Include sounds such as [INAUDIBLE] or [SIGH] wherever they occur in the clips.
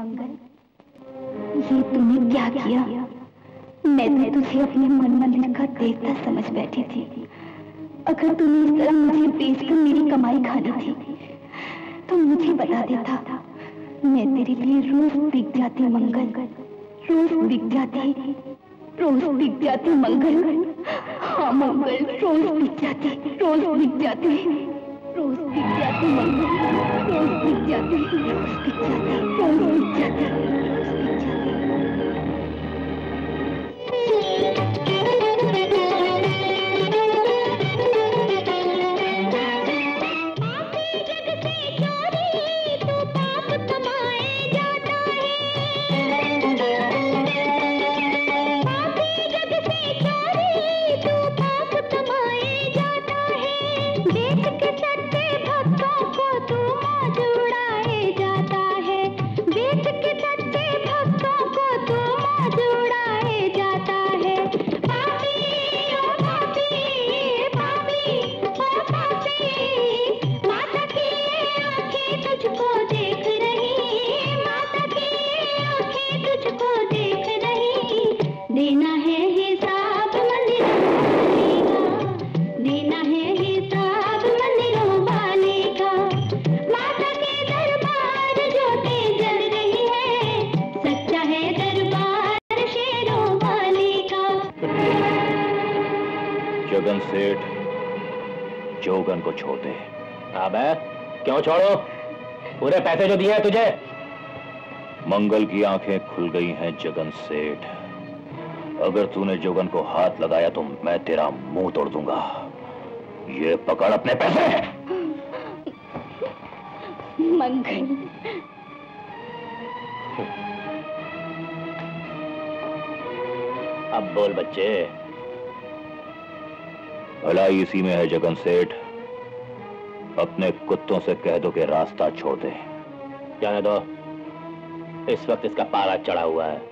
मंगल। ये तूने क्या किया? मैं तो तुझे अपने मन मंदिर का देवता समझ बैठी थी। अगर तूने इस तरह मुझे बेचकर मेरी कमाई खानी थी तो मुझे बता देता, मैं तेरे लिए रोज बिक जाती मंगल। रोज बिक जाती, रोज बिक जाती मंगल। हाँ मंगल, रोज बिक जाती, रोज बिक जाती। रोज बिक जाती जाती छोड़ो। पूरे पैसे जो दिए हैं तुझे। मंगल की आँखें खुल गई हैं जगन सेठ। अगर तूने जोगन को हाथ लगाया तो मैं तेरा मुँह तोड़ दूँगा। ये पकड़ अपने पैसे। मंगल। अब बोल बच्चे। भलाई इसी में है जगन सेठ। अपने कुत्तों से कह दो कि रास्ता छोड़ दे। जाने दो। इस वक्त इसका पारा चढ़ा हुआ है।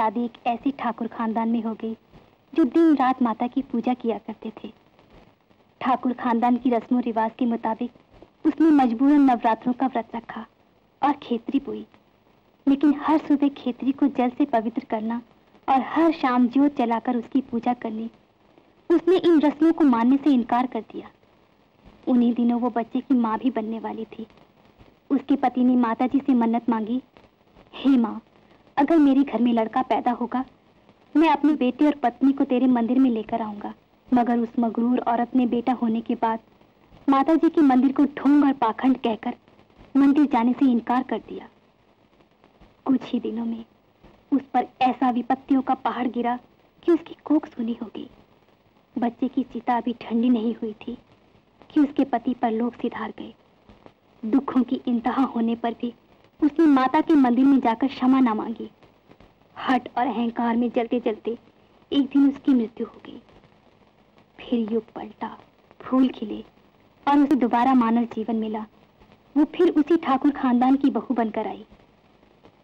शादी एक ऐसे ठाकुर खानदान में हो गई, जो दिन रात माता की पूजा किया करते थे। ठाकुर खानदान की रस्मों रिवाज के मुताबिक उसने मजबूरन नवरात्रों का व्रत रखा और खेतरी बोई। लेकिन हर सुबह खेतरी को जल से पवित्र करना और हर शाम ज्योत जलाकर उसकी पूजा करनी, उसने इन रस्मों को मानने से इनकार कर दिया। उन्हीं दिनों वो बच्चे की माँ भी बनने वाली थी। उसके पति ने माता जी से मन्नत मांगी, हे माँ अगर मेरे घर में लड़का पैदा होगा, मैं अपने बेटे और पत्नी को तेरे मंदिर में लेकर आऊँगा। मगर उस मगरूर औरत ने बेटा होने के बाद माताजी के मंदिर को ढोंग और पाखंड कहकर मंदिर जाने से इनकार कर दिया। कुछ ही दिनों में उस पर ऐसा विपत्तियों का पहाड़ गिरा कि उसकी कोख सुनी होगी। बच्चे की चिता अभी ठंडी नहीं हुई थी कि उसके पति पर लोग सिधार गए। दुखों की इंतहा होने पर भी उसने माता के मंदिर में जाकर क्षमा ना मांगी। हट और अहंकार में जलते जलते एक दिन उसकी मृत्यु हो गई। फिर युग पलटा, फूल खिले और उसे दोबारा मानव जीवन मिला। वो फिर उसी ठाकुर खानदान की बहू बनकर आई।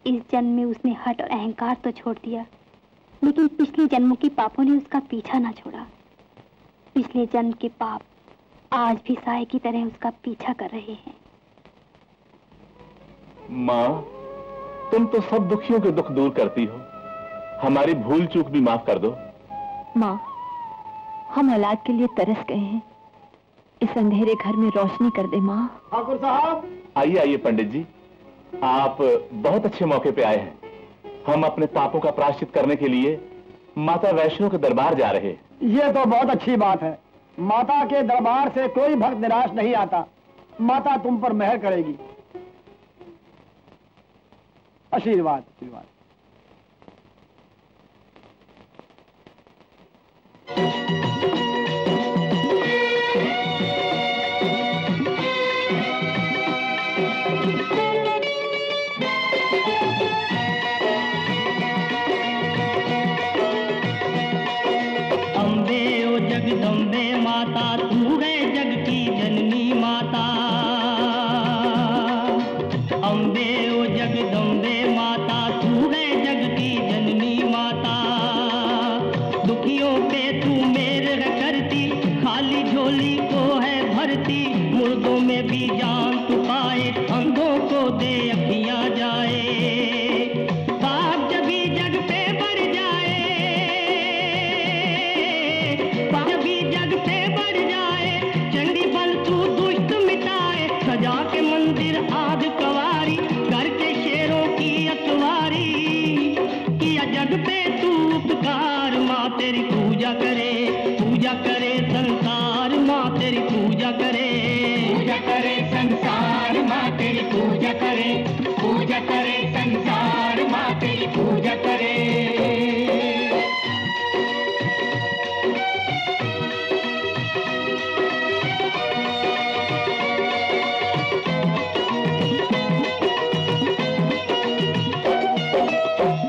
इस जन्म में उसने हट और अहंकार तो छोड़ दिया, लेकिन पिछले जन्मों के पापों ने उसका पीछा ना छोड़ा। पिछले जन्म के पाप आज भी साय की तरह उसका पीछा कर रहे हैं। माँ तुम तो सब दुखियों के दुख दूर करती हो। हमारी भूल चूक भी माफ़ कर दो। माँ हम औलाद के लिए तरस गए हैं। इस अंधेरे घर में रोशनी कर दे माँ। ठाकुर साहब। आइए आइए पंडित जी। आप बहुत अच्छे मौके पे आए हैं। हम अपने पापों का प्राश्चित करने के लिए माता वैष्णो के दरबार जा रहे ये तो बहुत अच्छी बात है। माता के दरबार से कोई भक्त निराश नहीं आता। माता तुम पर मेहर करेगी। आशीर्वाद आशीर्वाद।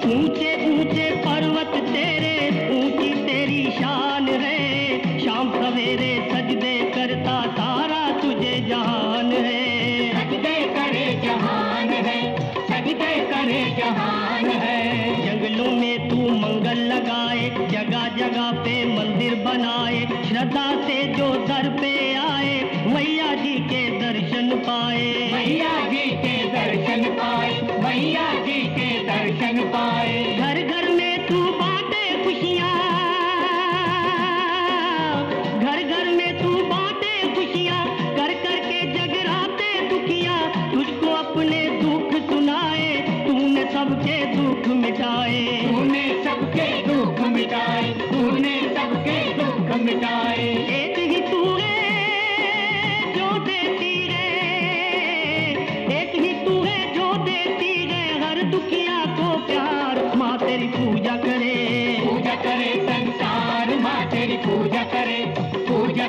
Mucha.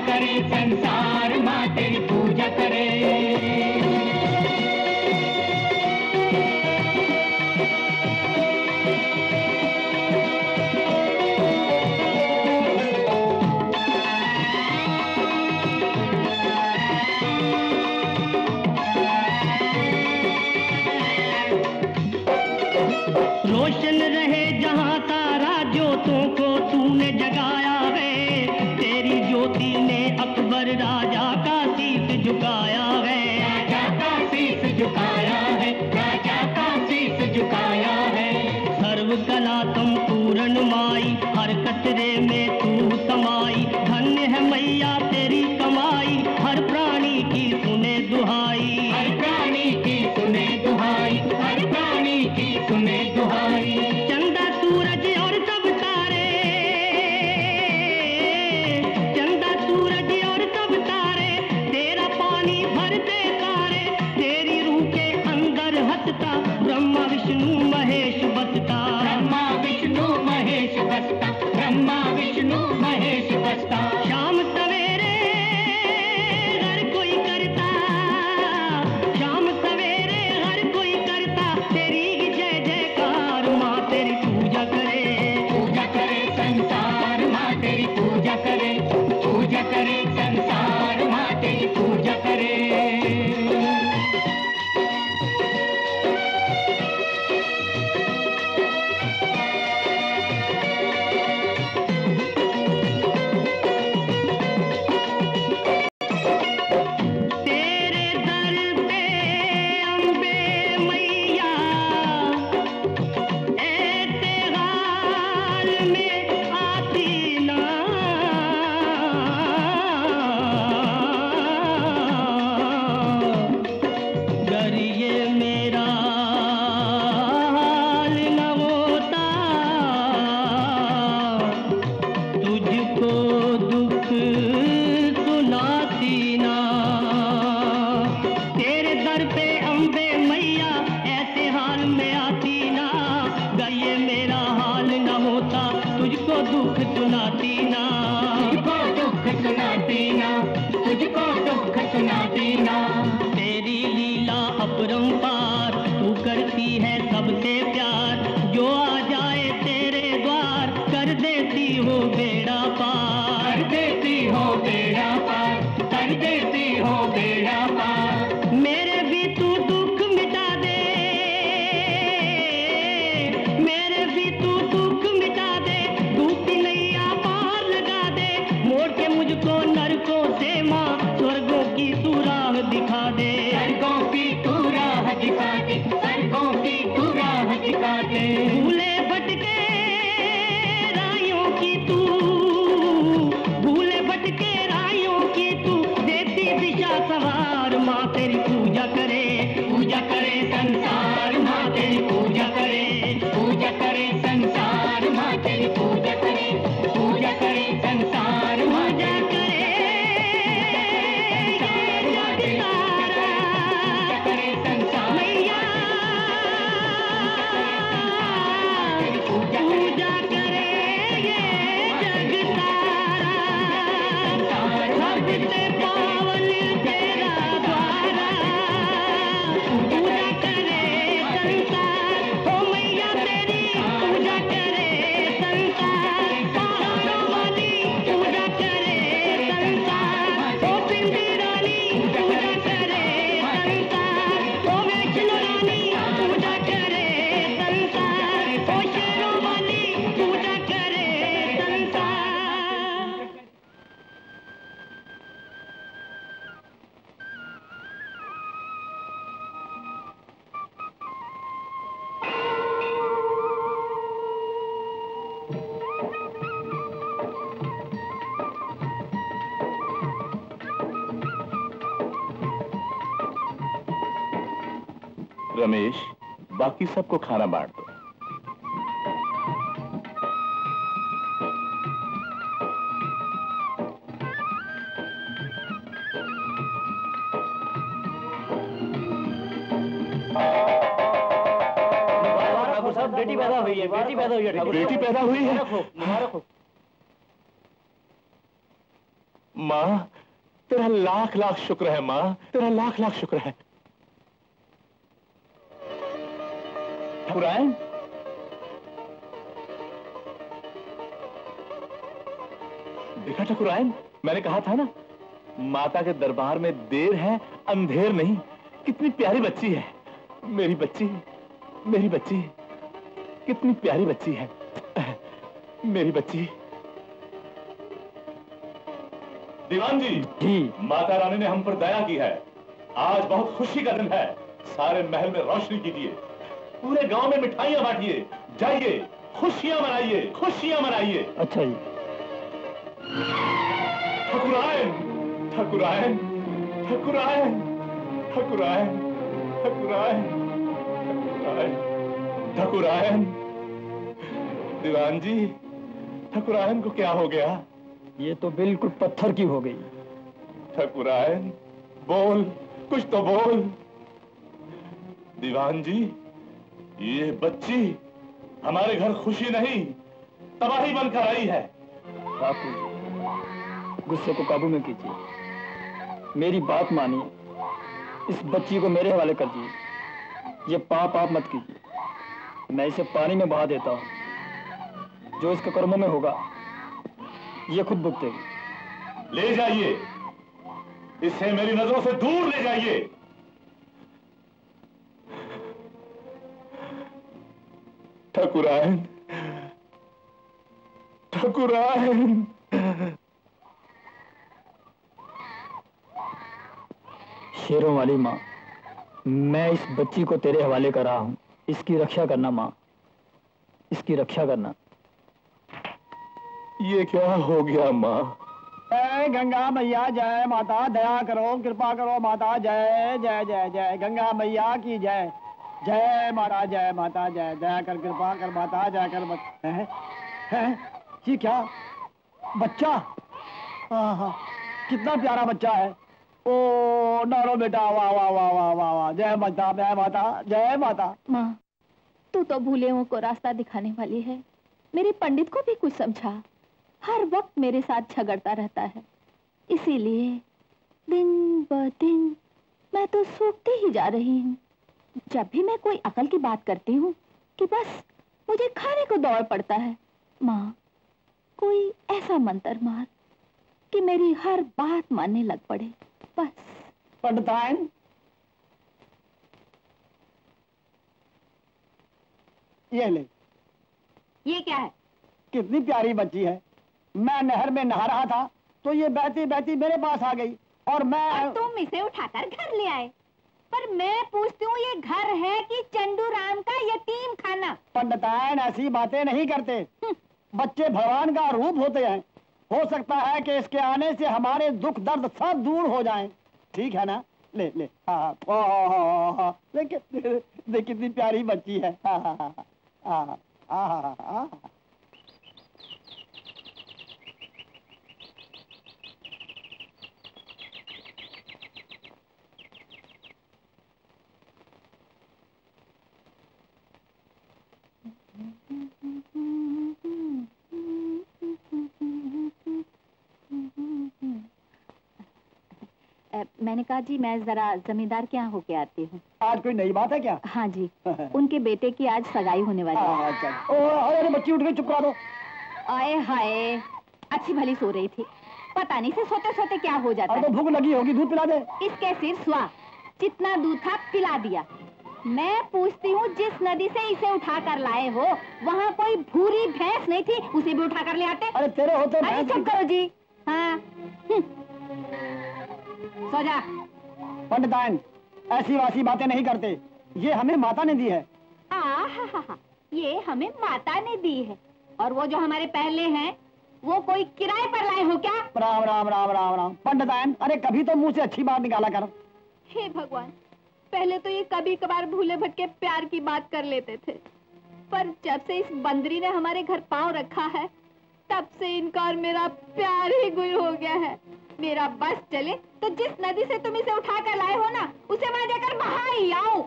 करे संसार माँ तेरी पूजा करे। सबको खाना बांट दो। बेटी पैदा हुई है बेटी पैदा हुई है बेटी पैदा हुई है मुबारक हो। माँ तेरा लाख लाख शुक्र है माँ तेरा लाख लाख शुक्र है। ठाकुरायन देखा ठाकुरायन मैंने कहा था ना माता के दरबार में देर है अंधेर नहीं। कितनी प्यारी बच्ची है। मेरी बच्ची मेरी बच्ची कितनी प्यारी बच्ची है। मेरी बच्ची। दीवान जी जी। माता रानी ने हम पर दया की है। आज बहुत खुशी का दिन है। सारे महल में रोशनी कीजिए। पूरे गाँव में मिठाइयाँ बांटिए जाइए खुशियाँ मनाइए खुशियाँ मनाइए। अच्छा जी। ठकुरायन ठकुरायन ठकुरायन ठकुरायन ठकुरायन ठकुरायन ठकुरायन। दीवान जी ठकुरायन को क्या हो गया? ये तो बिल्कुल पत्थर की हो गई। ठकुरायन बोल कुछ तो बोल। दीवान जी ये बच्ची हमारे घर खुशी नहीं तबाही बनकर आई है। बापू गुस्से को काबू में कीजिए। मेरी बात मानिए। इस बच्ची को मेरे हवाले कर दीजिए ये पाप आप मत कीजिए। मैं इसे पानी में बहा देता हूँ। जो इसके कर्मों में होगा ये खुद भुगतेगी। ले जाइए। इसे मेरी नज़रों से दूर ले जाइए। ठकुरायन ठकुरायन। शेरों वाली माँ, मैं इस बच्ची को तेरे हवाले कर रहा हूँ। इसकी रक्षा करना माँ, इसकी रक्षा करना। ये क्या हो गया माँ? गंगा मैया, जय माता, दया करो, कृपा करो माता, जय जय जय जय। गंगा मैया की जय। जय माता जय माता जय दया कर कृपा कर माता जय कर मत है है ये क्या? बच्चा? आहा, कितना प्यारा बच्चा है। ओ नारो बेटा वाह वाह वाह वाह वाह वाह जय माता जय माता जय माता। माँ तू तो भूलेओं को रास्ता दिखाने वाली है। मेरे पंडित को भी कुछ समझा। हर वक्त मेरे साथ झगड़ता रहता है। इसीलिए दिन ब दिन मैं तो सूखती ही जा रही हूँ। जब भी मैं कोई अकल की बात करती हूँ कि बस मुझे खाने को दौड़ पड़ता है माँ कोई ऐसा मंत्र मार कि मेरी हर बात मानने लग पड़े बस। पंडितायन ये ले। ये क्या है? कितनी प्यारी बच्ची है। मैं नहर में नहा रहा था तो ये बहती बहती मेरे पास आ गई और मैं और तुम इसे उठाकर घर ले आए। पर मैं पूछती हूँ ये घर है कि चंदू राम का यतीम खाना पंडितायन ऐसी बातें नहीं करते बच्चे भगवान का रूप होते हैं हो सकता है कि इसके आने से हमारे दुख दर्द सब दूर हो जाएँ ठीक है ना ले ले हाँ हाँ हाँ, हाँ, हाँ, देख कितनी प्यारी बच्ची है हाँ हाँ हाँ हाँ हाँ हाँ हाँ मैंने कहा जी मैं जरा जमींदार के यहाँ होके आती हूँ। आज कोई नई बात है क्या? हाँ जी। [LAUGHS] उनके बेटे की आज सगाई होने वाली है। हाँ, अच्छा। अरे बच्ची उठ गई चुप करा दो। आए हाय अच्छी भली सो रही थी। पता नहीं से सोते सोते क्या हो जाता अरे तो भूख लगी होगी दूध पिला दे। इसके सिर सुहा जितना दूध था पिला दिया। मैं पूछती हूँ जिस नदी से इसे उठा कर लाए हो वहाँ कोई भूरी भैंस नहीं थी? उसे भी उठा कर ले आते। अरे तेरे होते अरे चुप करो जी। हाँ। हम्म। सो जा। पंडितायन ऐसी वासी बातें नहीं करते। ये हमें माता ने दी है। आहाहा, ये हमें माता ने दी है। और वो जो हमारे पहले हैं वो कोई किराए पर लाए हो क्या? राम राम राम राम राम। पंडितायन अरे कभी तो मुँह से अच्छी बात निकाला कर। हे भगवान पहले तो ये कभी कभार भूले भटके प्यार की बात कर लेते थे। पर जब से इस बंदरी ने हमारे घर पाँव रखा है, तब से इनका और मेरा प्यार ही गुल हो गया है। मेरा बस चले तो जिस नदी से तुम इसे उठा कर लाए हो ना, उसे मैं जाकर बहा ही आओ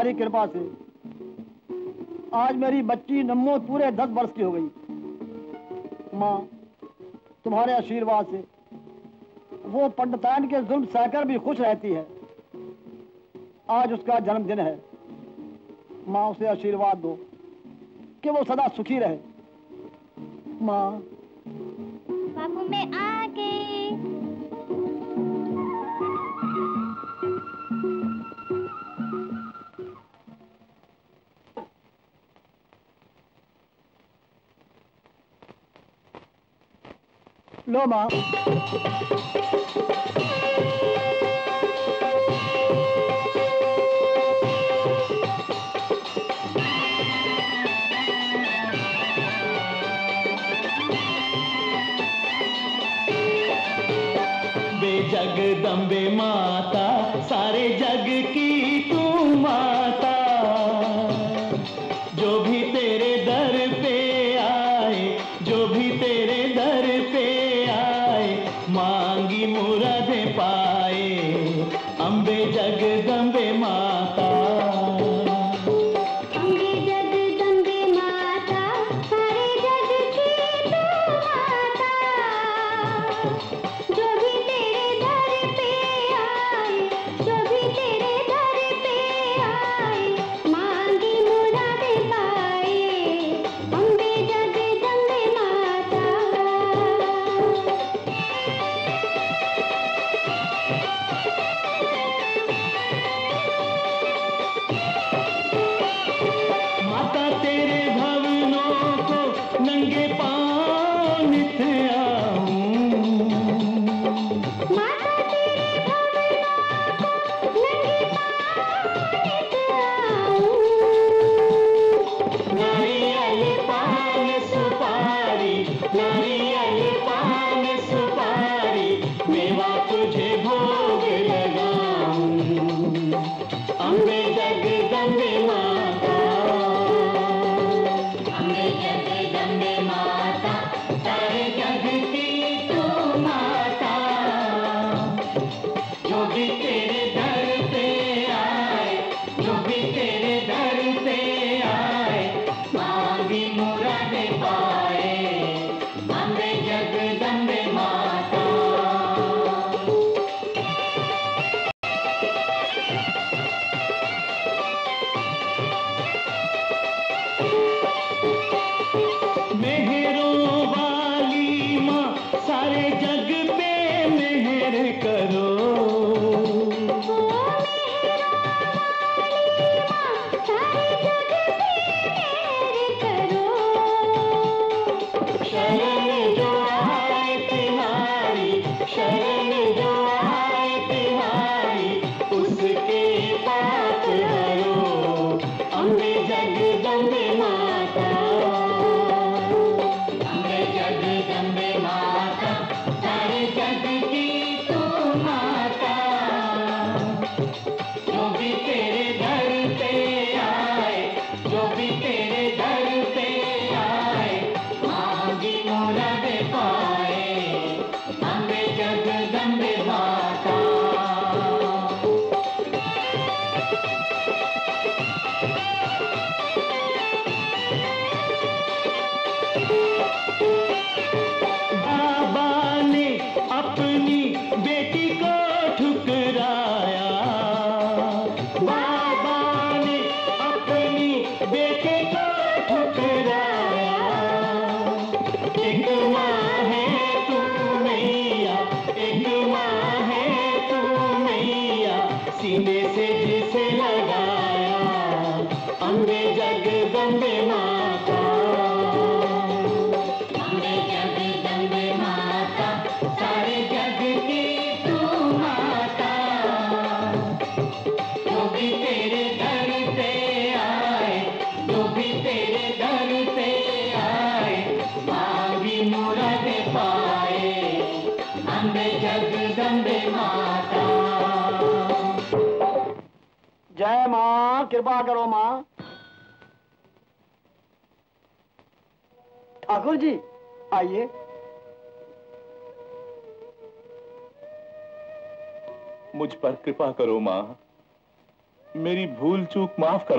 तुम्हारी कृपा से। आज मेरी बच्ची नमो पूरे दस वर्ष की हो गई। माँ, तुम्हारे आशीर्वाद से। वो पंडतान के जुल्म सहकर भी खुश रहती है। आज उसका जन्मदिन है। माँ, उसे आशीर्वाद दो कि वो सदा सुखी रहे। माँ। बाबू मैं आ गई। लो माँ जगदम्बे माता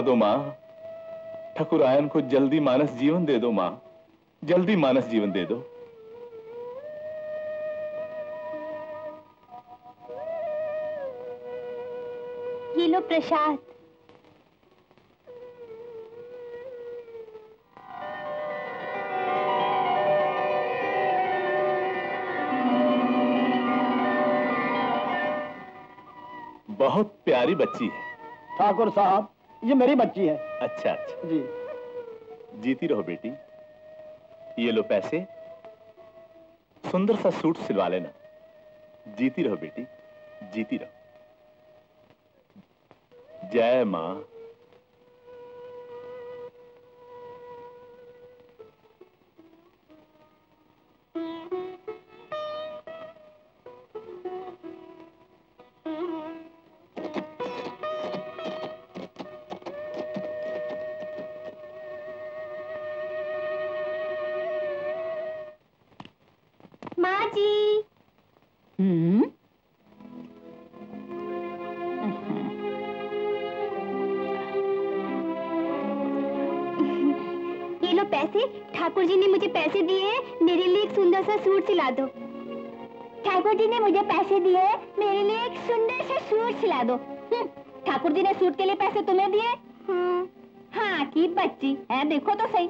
कर दो माँ। ठकुरायन को जल्दी मानस जीवन दे दो माँ। जल्दी मानस जीवन दे दो। ये लो प्रसाद। बहुत प्यारी बच्ची है। ठाकुर साहब ये मेरी बच्ची है। अच्छा अच्छा। जी। जीती रहो बेटी। ये लो पैसे। सुंदर सा सूट सिलवा लेना। जीती रहो बेटी। जीती रहो। जय माँ। माँ मुझे पैसे दिए मेरे लिए एक सुंदर सा सूट सिला दो। ठाकुर जी ने मुझे पैसे दिए मेरे लिए एक सुंदर सा सूट सिला दो। हम्म, ठाकुर जी ने सूट के लिए पैसे तुम्हें दिए? हाँ हाँ की बच्ची है देखो तो सही।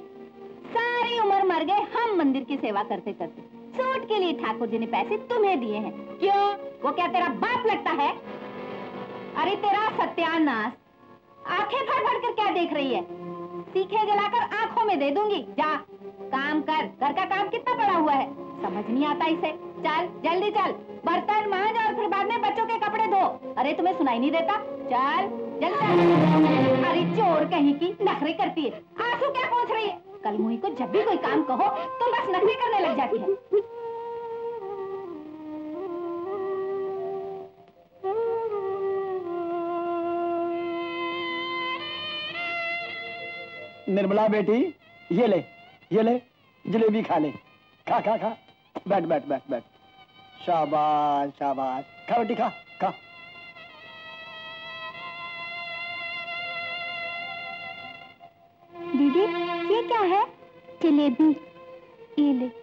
सारी उम्र मर गए हम मंदिर की सेवा करते करते। सूट के लिए ठाकुर जी ने पैसे तुम्हें दिए हैं। क्यों? वो क्या तेरा बाप लगता है? अरे तेरा सत्यानाश। आँखें फड़ फड़ कर क्या देख रही है? सीखे जलाकर आँखों में दे दूँगी जा। काम कर। घर का काम कितना पड़ा हुआ है। समझ नहीं आता इसे। चल, जल्दी चल। बर्तन मांज और फिर बाद में बच्चों के कपड़े धो। अरे, तुम्हें सुनाई नहीं देता? चल, जल्दी अरे, चोर कहीं की नखरे करती है। आँसू क्या पूछ रही है? कल मुही को जब भी कोई काम कहो तो बस नखरे करने लग जाती है। निर्मला बेटी, ये ले। ये ले, जलेबी खा ले। खा खा खा। बैठ बैठ बैठ बैठ। शाबाश शाबाश। खा बेटी खा खा। दीदी, ये क्या है? जलेबी। ये ले।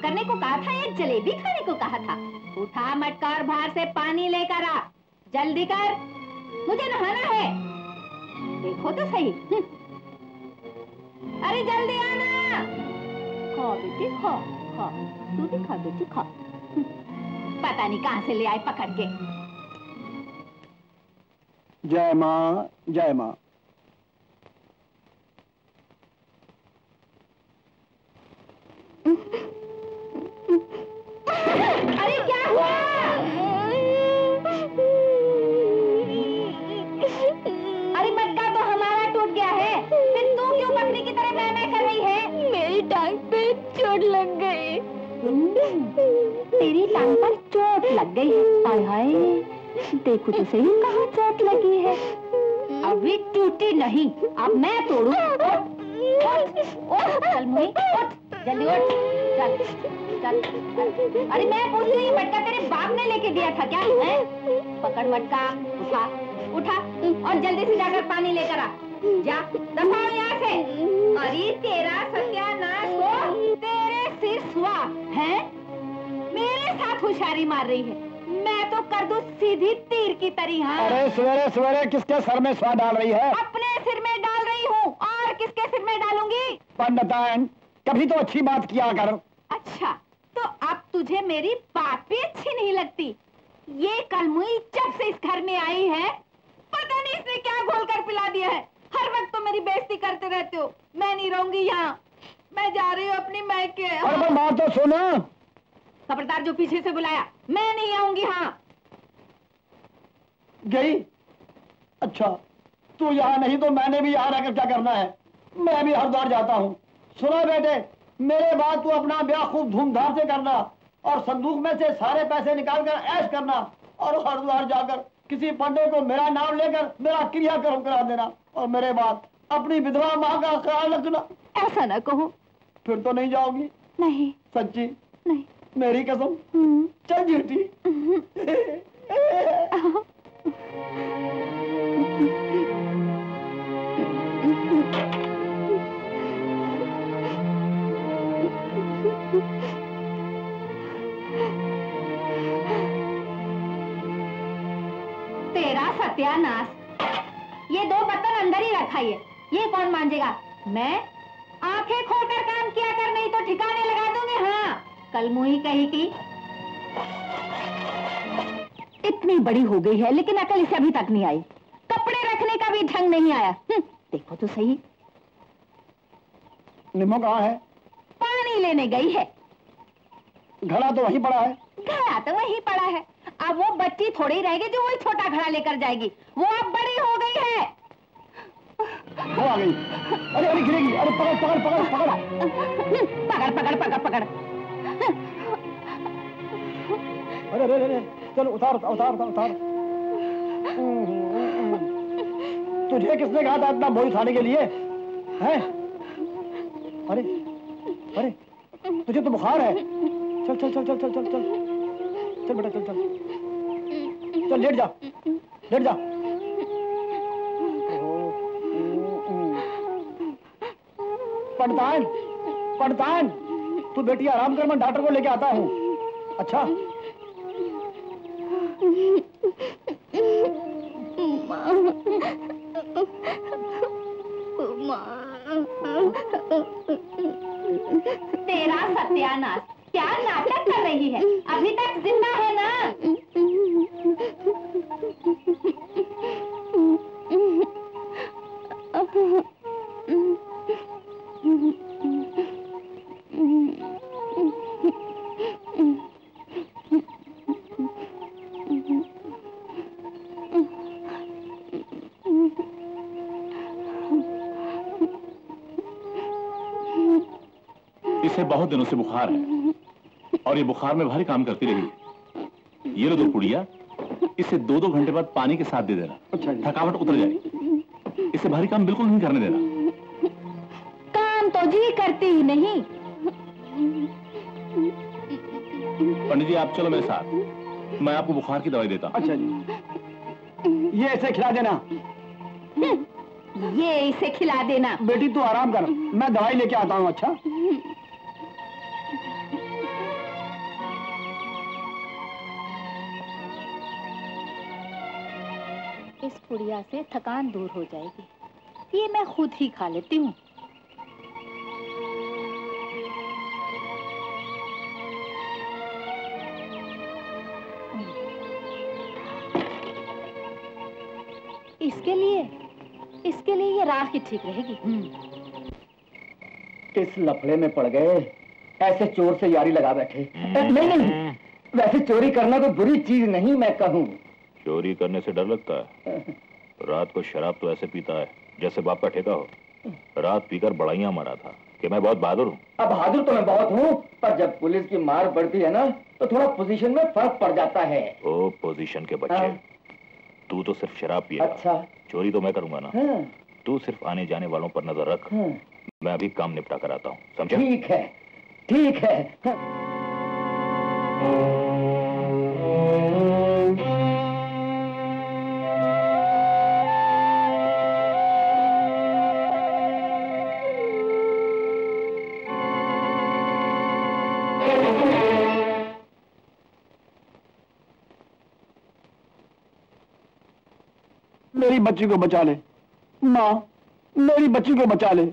करने को कहा था या जलेबी खाने को कहा था। उठा मटका और बाहर से पानी लेकर आ। जल्दी कर। मुझे नहाना है। देखो तो सही। हम्म। अरे जल्दी आना। खा बेटी खा खा। तू भी खा बेटी खा। हम्म। पता नहीं कहाँ से ले आए पकड़ के। जय माँ जय माँ। अरे [LAUGHS] तेरी टांग पर चोट लग गई है। हाय हाय, देखो तो सही कहाँ चोट लगी है। अभी टूटी नहीं, अब मैं तोड़ू। जल्दी उठ, चल। अरे मैं पूछ रही मटका तेरे बाप ने लेके दिया था क्या? है? पकड़ मटका उठा उठा, और जल्दी से जाकर पानी लेकर आ। जा, दफ़ा यहाँ से। अरे तेरा सत्यानाश हो, तेरे सिर सुआ। है? मेरे साथ होशियारी मार रही है। मैं तो कर दू सीधी तीर की तरी हाँ। अरे सवेरे सवेरे किसके सर में स्वाद डाल रही है? अपने सिर में डाल रही हूँ और किसके सिर में डालूँगी? पंडितायन कभी तो अच्छी बात किया कर। अच्छा तो अब तुझे मेरी बात भी अच्छी नहीं लगती। ये कलमुई जब से इस घर में आई है पता नहीं इसने क्या घोल कर पिला दिया है। हर वक्त तो मेरी बेइज्जती करते रहते हो। मैं नहीं रहूँगी यहाँ। मैं जा रही हूँ अपनी मैके अरे बात तो सुनो। खबरदार जो पीछे से बुलाया मैं नहीं आऊँगी हाँ। गई? अच्छा तू यहाँ नहीं तो मैंने भी यहाँ रहकर क्या करना है? मैं भी हरिद्वार जाता हूँ। सुनो बेटे मेरे बाद तू अपना ब्याह खूब धूमधाम से करना और संदूक में से सारे पैसे निकाल कर ऐश करना और हरिद्वार जाकर किसी पंडित को मेरा नाम लेकर मेरा क्रियाक्रम करा देना और मेरे बाद अपनी विधवा माँ का ख्याल रखना। ऐसा ना कहो। फिर तो नहीं जाओगी? नहीं। सच्ची? नहीं। मेरी कसम। हम्म, चल झूठी तेरा सत्यानाश। ये दो बर्तन अंदर ही रखाइए ये कौन मांझेगा? मैं? आँखें खोलकर काम किया कर नहीं तो ठिकाने लगा दूँगी हाँ। कल मुही कही की इतनी बड़ी हो गई है लेकिन अकल इसे अभी तक नहीं आई। कपड़े रखने का भी ढंग नहीं आया। हम्म, देखो तो सही। निमो कहाँ है। पानी लेने गई है। घड़ा तो वहीं पड़ा है। घड़ा तो वहीं पड़ा है। अब वो बच्ची थोड़ी रहेगी जो वही छोटा घड़ा लेकर जाएगी। वो अब बड़ी हो गई है। वो आ गई। अरे अरे गिरेगी। अरे पकड़ पकड़ पकड़ पकड़। हम्म, पकड़ पकड़ पकड़ पकड़। अरे अरे अरे चलो उतार उतार उतार उतार, तुझे किसने कहा था इतना बोझ उठाने के लिए? हैं? अरे अरे तुझे तो बुखार है। चल चल चल चल चल चल चल। चल बेटा चल चल। चल लेट जा। लेट जा। पड़तान पड़तान तू बेटी आराम कर मैं डॉक्टर को लेके आता हूँ। अच्छा? तेरा सत्यानाश क्या नाटक कर रही है? अभी तक ज़िंदा है ना? बहुत दिनों से बुखार है। और ये बुखार में भारी काम करती रही। ये लो दो पुड़िया इसे दो दो घंटे बाद पानी के साथ दे देना। अच्छा थकावट उतर जाए इसे भारी काम बिल्कुल नहीं करने देना। काम तो जी करती ही नहीं। पंडित जी आप चलो मेरे साथ। मैं आपको बुखार की दवाई देता हूँ। अच्छा जी। ये ऐसे खिला देना। ये इसे खिला देना। बेटी तू आराम कर। मैं दवाई लेके आता हूँ अच्छा? पुड़िया से थकान दूर हो जाएगी। ये मैं खुद ही खा लेती हूँ। इसके लिए इसके लिए ये राख ही ठीक रहेगी। किस लफड़े में पड़ गए ऐसे चोर से यारी लगा बैठे। नहीं नहीं वैसे चोरी करना कोई बुरी चीज़ नहीं मैं कहूँ। चोरी करने से डर लगता है। रात को शराब तो ऐसे पीता है जैसे बाप का ठेका हो। रात पीकर बड़ाइयाँ मारा था कि मैं बहुत बहादुर हूँ। अब बहादुर तो मैं बहुत हूँ पर जब पुलिस की मार पड़ती है ना तो थोड़ा पोजीशन में फ़र्क पड़ जाता है। ओ पोजीशन के बच्चे हाँ। तू तो सिर्फ़ शराब पिएगा। अच्छा। चोरी तो मैं करूँगा ना। हाँ, तू सिर्फ़ आने जाने वालों पर नज़र रख। हाँ, मैं अभी काम निपटा कर आता हूँ समझा? ठीक है ठीक है हाँ। बच्ची को बचा ले। माँ, मेरी बच्ची को बचा ले।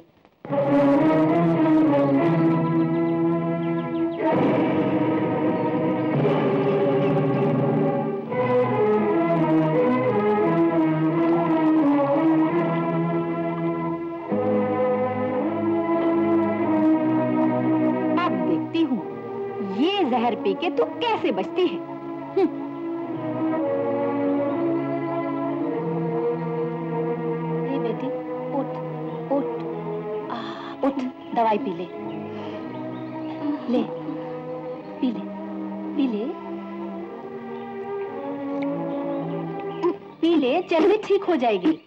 जहर पी के तू कैसे बचती है? दवाई पी ले। ले पी ले पी ले। पी ले जल्दी ठीक हो जाएगी।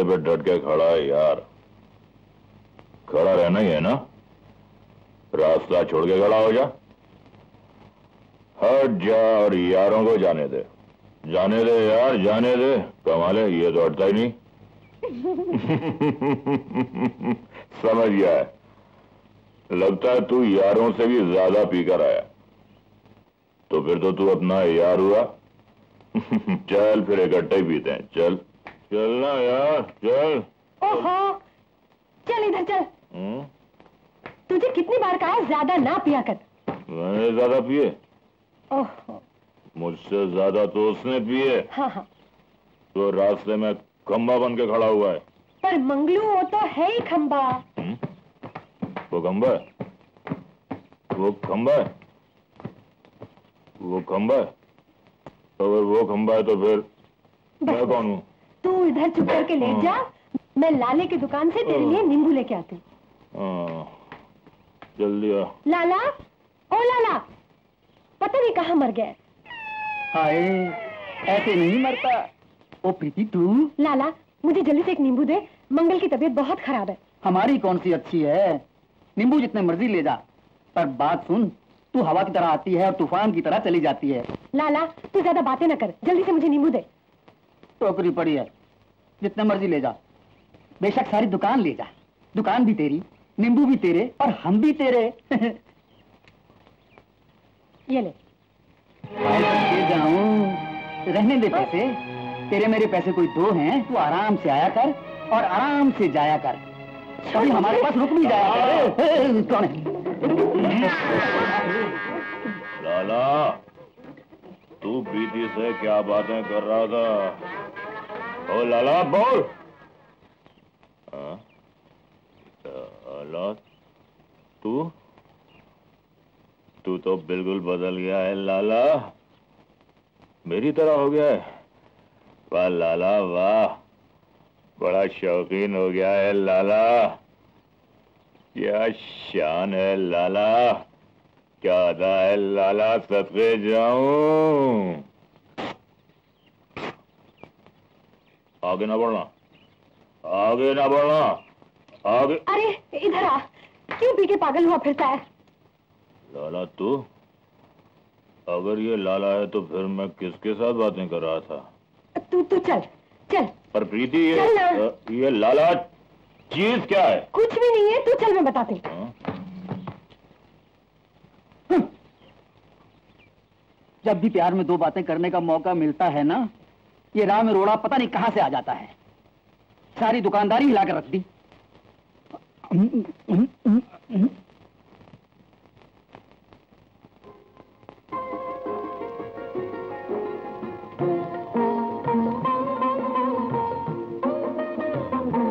रास्ते पे डट के खड़ा है यार। खड़ा रहना ही है ना? रास्ता छोड़ के खड़ा हो जा। हट जा और यारों को जाने दे। जाने दे यार, जाने दे। कमाल, ये तो हटता ही नहीं। [LAUGHS] समझ गया है। लगता है तू यारों से भी ज़्यादा पीकर आया। तो फिर तो तू अपना यार हुआ। [LAUGHS] चल फिर इकट्ठे ही पीते हैं। चल। चलना यार चल। ओहो चल इधर चल। हम्म, तुझे कितनी बार कहा ज़्यादा ना पिया कर। मैंने ज़्यादा पिए। ओहो। मुझसे ज़्यादा तो उसने पिए। हाँ हाँ। तो रास्ते में खंबा बन के खड़ा हुआ है। पर मंगलू वो तो है ही खंबा। हम्म? वो खंबा है? वो खंबा है? वो खंबा है? अगर वो खंबा है तो फिर मैं कौन हूँ? तू इधर चुप करके लेट जा। मैं लाले की दुकान से तेरे लिए नींबू लेके आती हूँ। हाँ, जल्दी आ। लाला? ओ लाला! पता नहीं कहाँ मर गया। हाय ऐसे नहीं मरता। ओ प्रीति तू? लाला मुझे जल्दी से एक नींबू दे। मंगल की तबीयत बहुत खराब है। हमारी कौन सी अच्छी है? नींबू जितने मर्ज़ी ले जा। पर बात सुन तू हवा की तरह आती है और तूफ़ान की तरह चली जाती है। लाला तू ज़्यादा बातें न कर। जल्दी से मुझे नींबू दे। टोकरी पड़ी है। जितने मर्ज़ी ले जा। बेशक सारी दुकान ले जा। दुकान भी तेरी, नींबू भी तेरे और हम भी तेरे। [LAUGHS] ये ले। जाऊँ रहने दे पैसे। तेरे मेरे पैसे कोई दो हैं। तू आराम से आया कर और आराम से जाया कर। कभी हमारे पास रुक भी जाया कर। [LAUGHS] कौन है? लाला, तू प्रीति से क्या बातें कर रहा था? ओ लाला बोल तू तू तो बिल्कुल बदल गया है, लाला। मेरी तरह हो गया है। वाह, लाला, वाह। बड़ा शौकीन हो गया है, लाला। क्या शान है, लाला। क्या अदा है, लाला सदके जाऊँ। आगे ना बढ़ना। आगे ना बढ़ना। आगे। अरे इधर आ। क्यों पी के पागल हुआ फिरता है? लाला तू? अगर ये लाला है तो फिर मैं किसके साथ बातें कर रहा था? तू तू चल चल। पर प्रीति ये चल ना। ये लाला चीज़ क्या है? कुछ भी नहीं है तू चल मैं बताती हूँ। हाँ? जब भी प्यार में दो बातें करने का मौका मिलता है ना ये राम रोड़ा पता नहीं कहाँ से आ जाता है। सारी दुकानदारी हिला कर रख दी।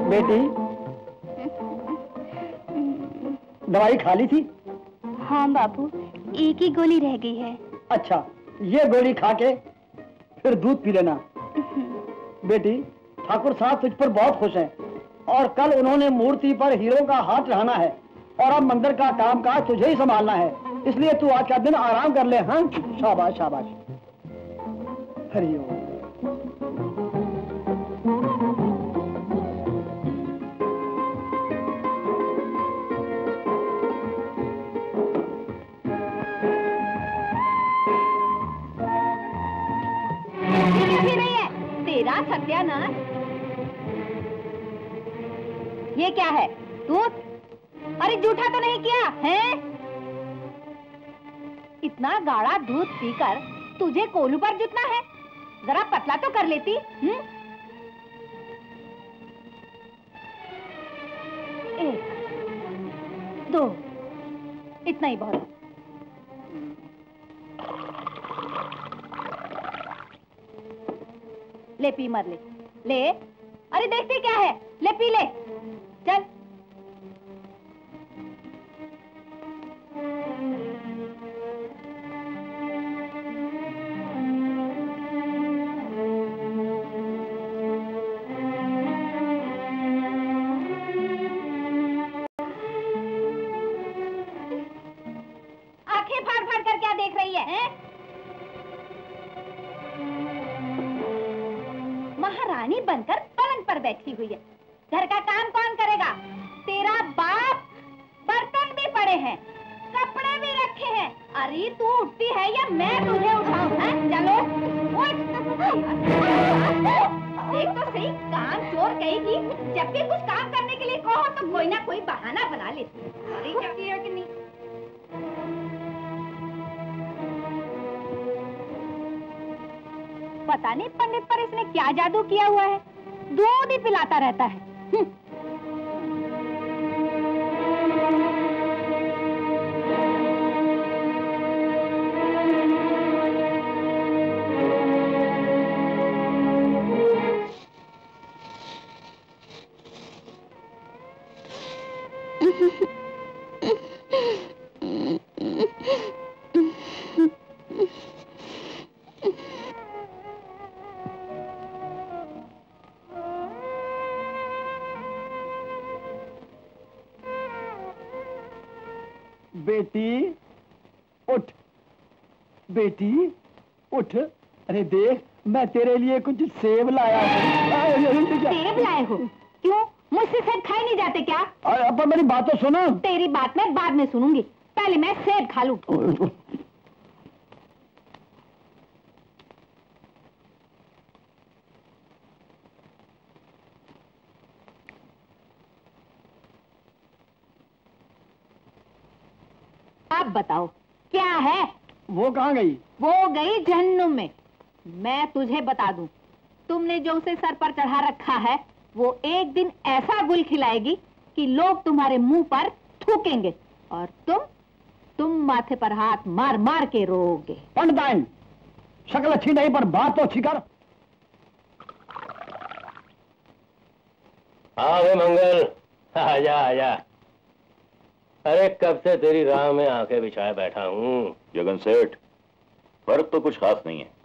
बेटी दवाई खा ली थी? हाँ बापू एक ही गोली रह गई है। अच्छा ये गोली खा के फिर दूध पी लेना। बेटी, ठाकुर साहब तुझ पर बहुत खुश हैं। और कल उन्होंने मूर्ति पर हीरो का हाथ रहना है और अब मंदिर का काम काज तुझे ही संभालना है। इसलिए तू आज का दिन आराम कर ले हाँ? शाबाश शाबाश। हरिओम तेरा सत्यानाश? ये क्या है? दूध अरे जूठा तो नहीं किया, है? इतना गाढ़ा दूध पीकर तुझे कोलू पर जुटना है। जरा पतला तो कर लेती हम्म? एक, दो, इतना ही बहुत। ले पी मर ले ले। अरे देखते क्या है? ले पी ले। चल। क्या हुआ है। दूध ही पिलाता रहता है। मैं तेरे लिए कुछ सेब लाया हूँ। सेब लाए हो? क्यों? मुझसे सेब खाए नहीं जाते क्या? अरे अब मेरी बात तो सुनो। तेरी बात मैं बाद में सुनूँगी। पहले मैं सेब खा लू। अब बताओ क्या है? वो कहाँ गई? वो गई जहन्नुम में। मैं तुझे बता दूँ तुमने जो उसे सर पर चढ़ा रखा है वो एक दिन ऐसा गुल खिलाएगी कि लोग तुम्हारे मुँह पर थूकेंगे और तुम तुम माथे पर हाथ मार मार के रोगे शक्ल अच्छी नहीं पर बात तो अच्छी कर। हाँ वे मंगल। [LAUGHS] आजा आजा अरे कब से तेरी राह में आँखें बिछाए बैठा हूँ? जगन सेठ फ़र्क तो कुछ खास नहीं है।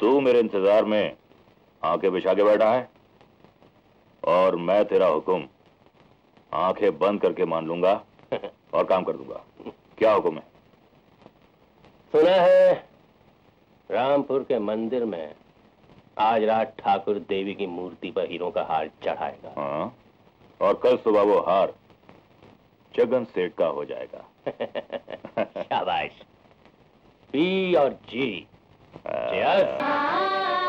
तू मेरे इंतज़ार में आँखें बिछा के बैठा है और मैं तेरा हुक्म आँखें बंद करके मान लूँगा [LAUGHS] और काम कर दूँगा। क्या हुक्म है? सुना है रामपुर के मंदिर में आज रात ठाकुर देवी की मूर्ति पर हीरों का हार चढ़ाएगा। हाँ और कल सुबह वो हार जगन सेठ का हो जाएगा। [LAUGHS] शाबाश। पी और जी। Cheers.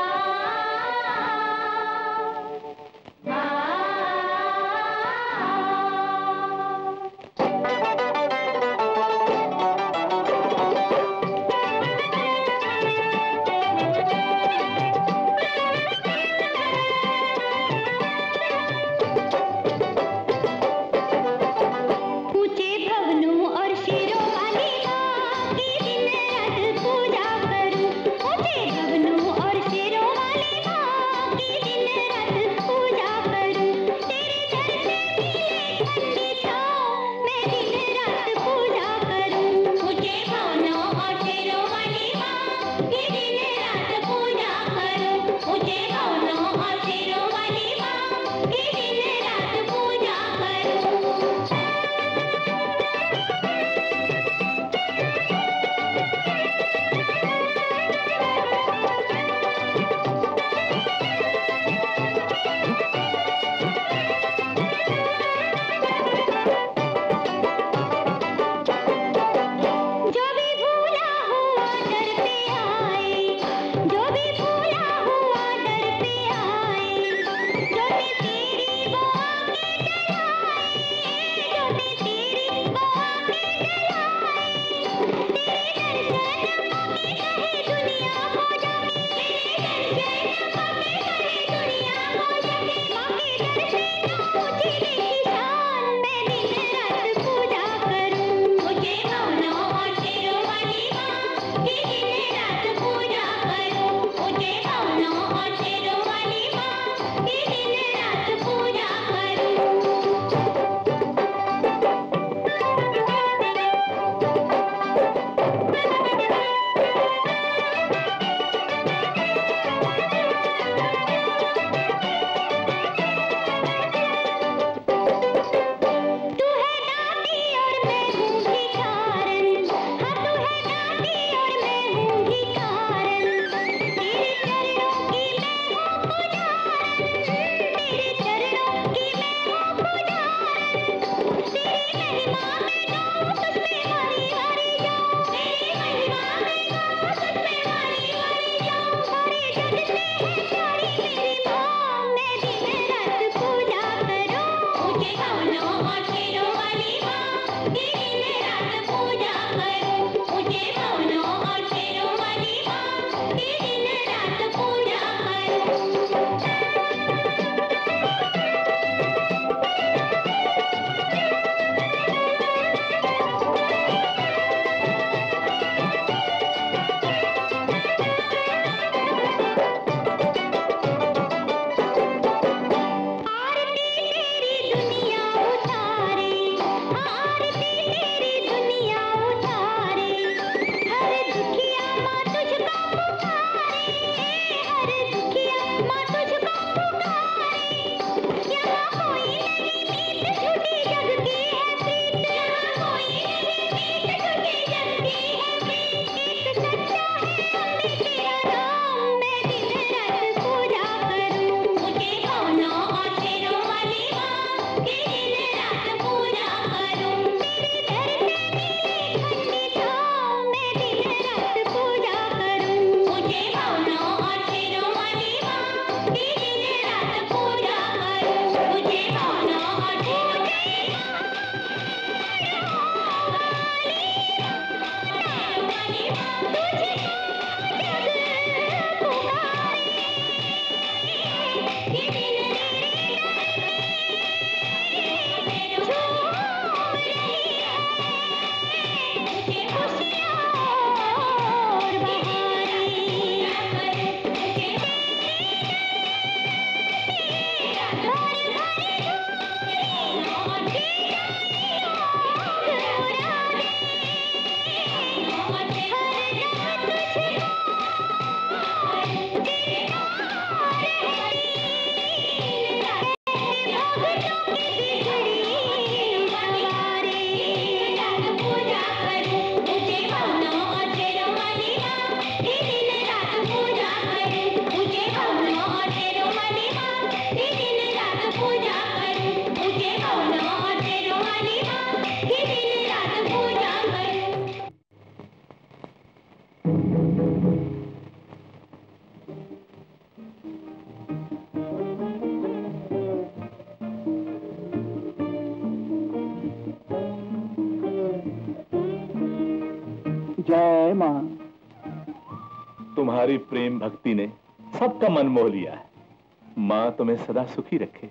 तुम्हें सदा सुखी रखे।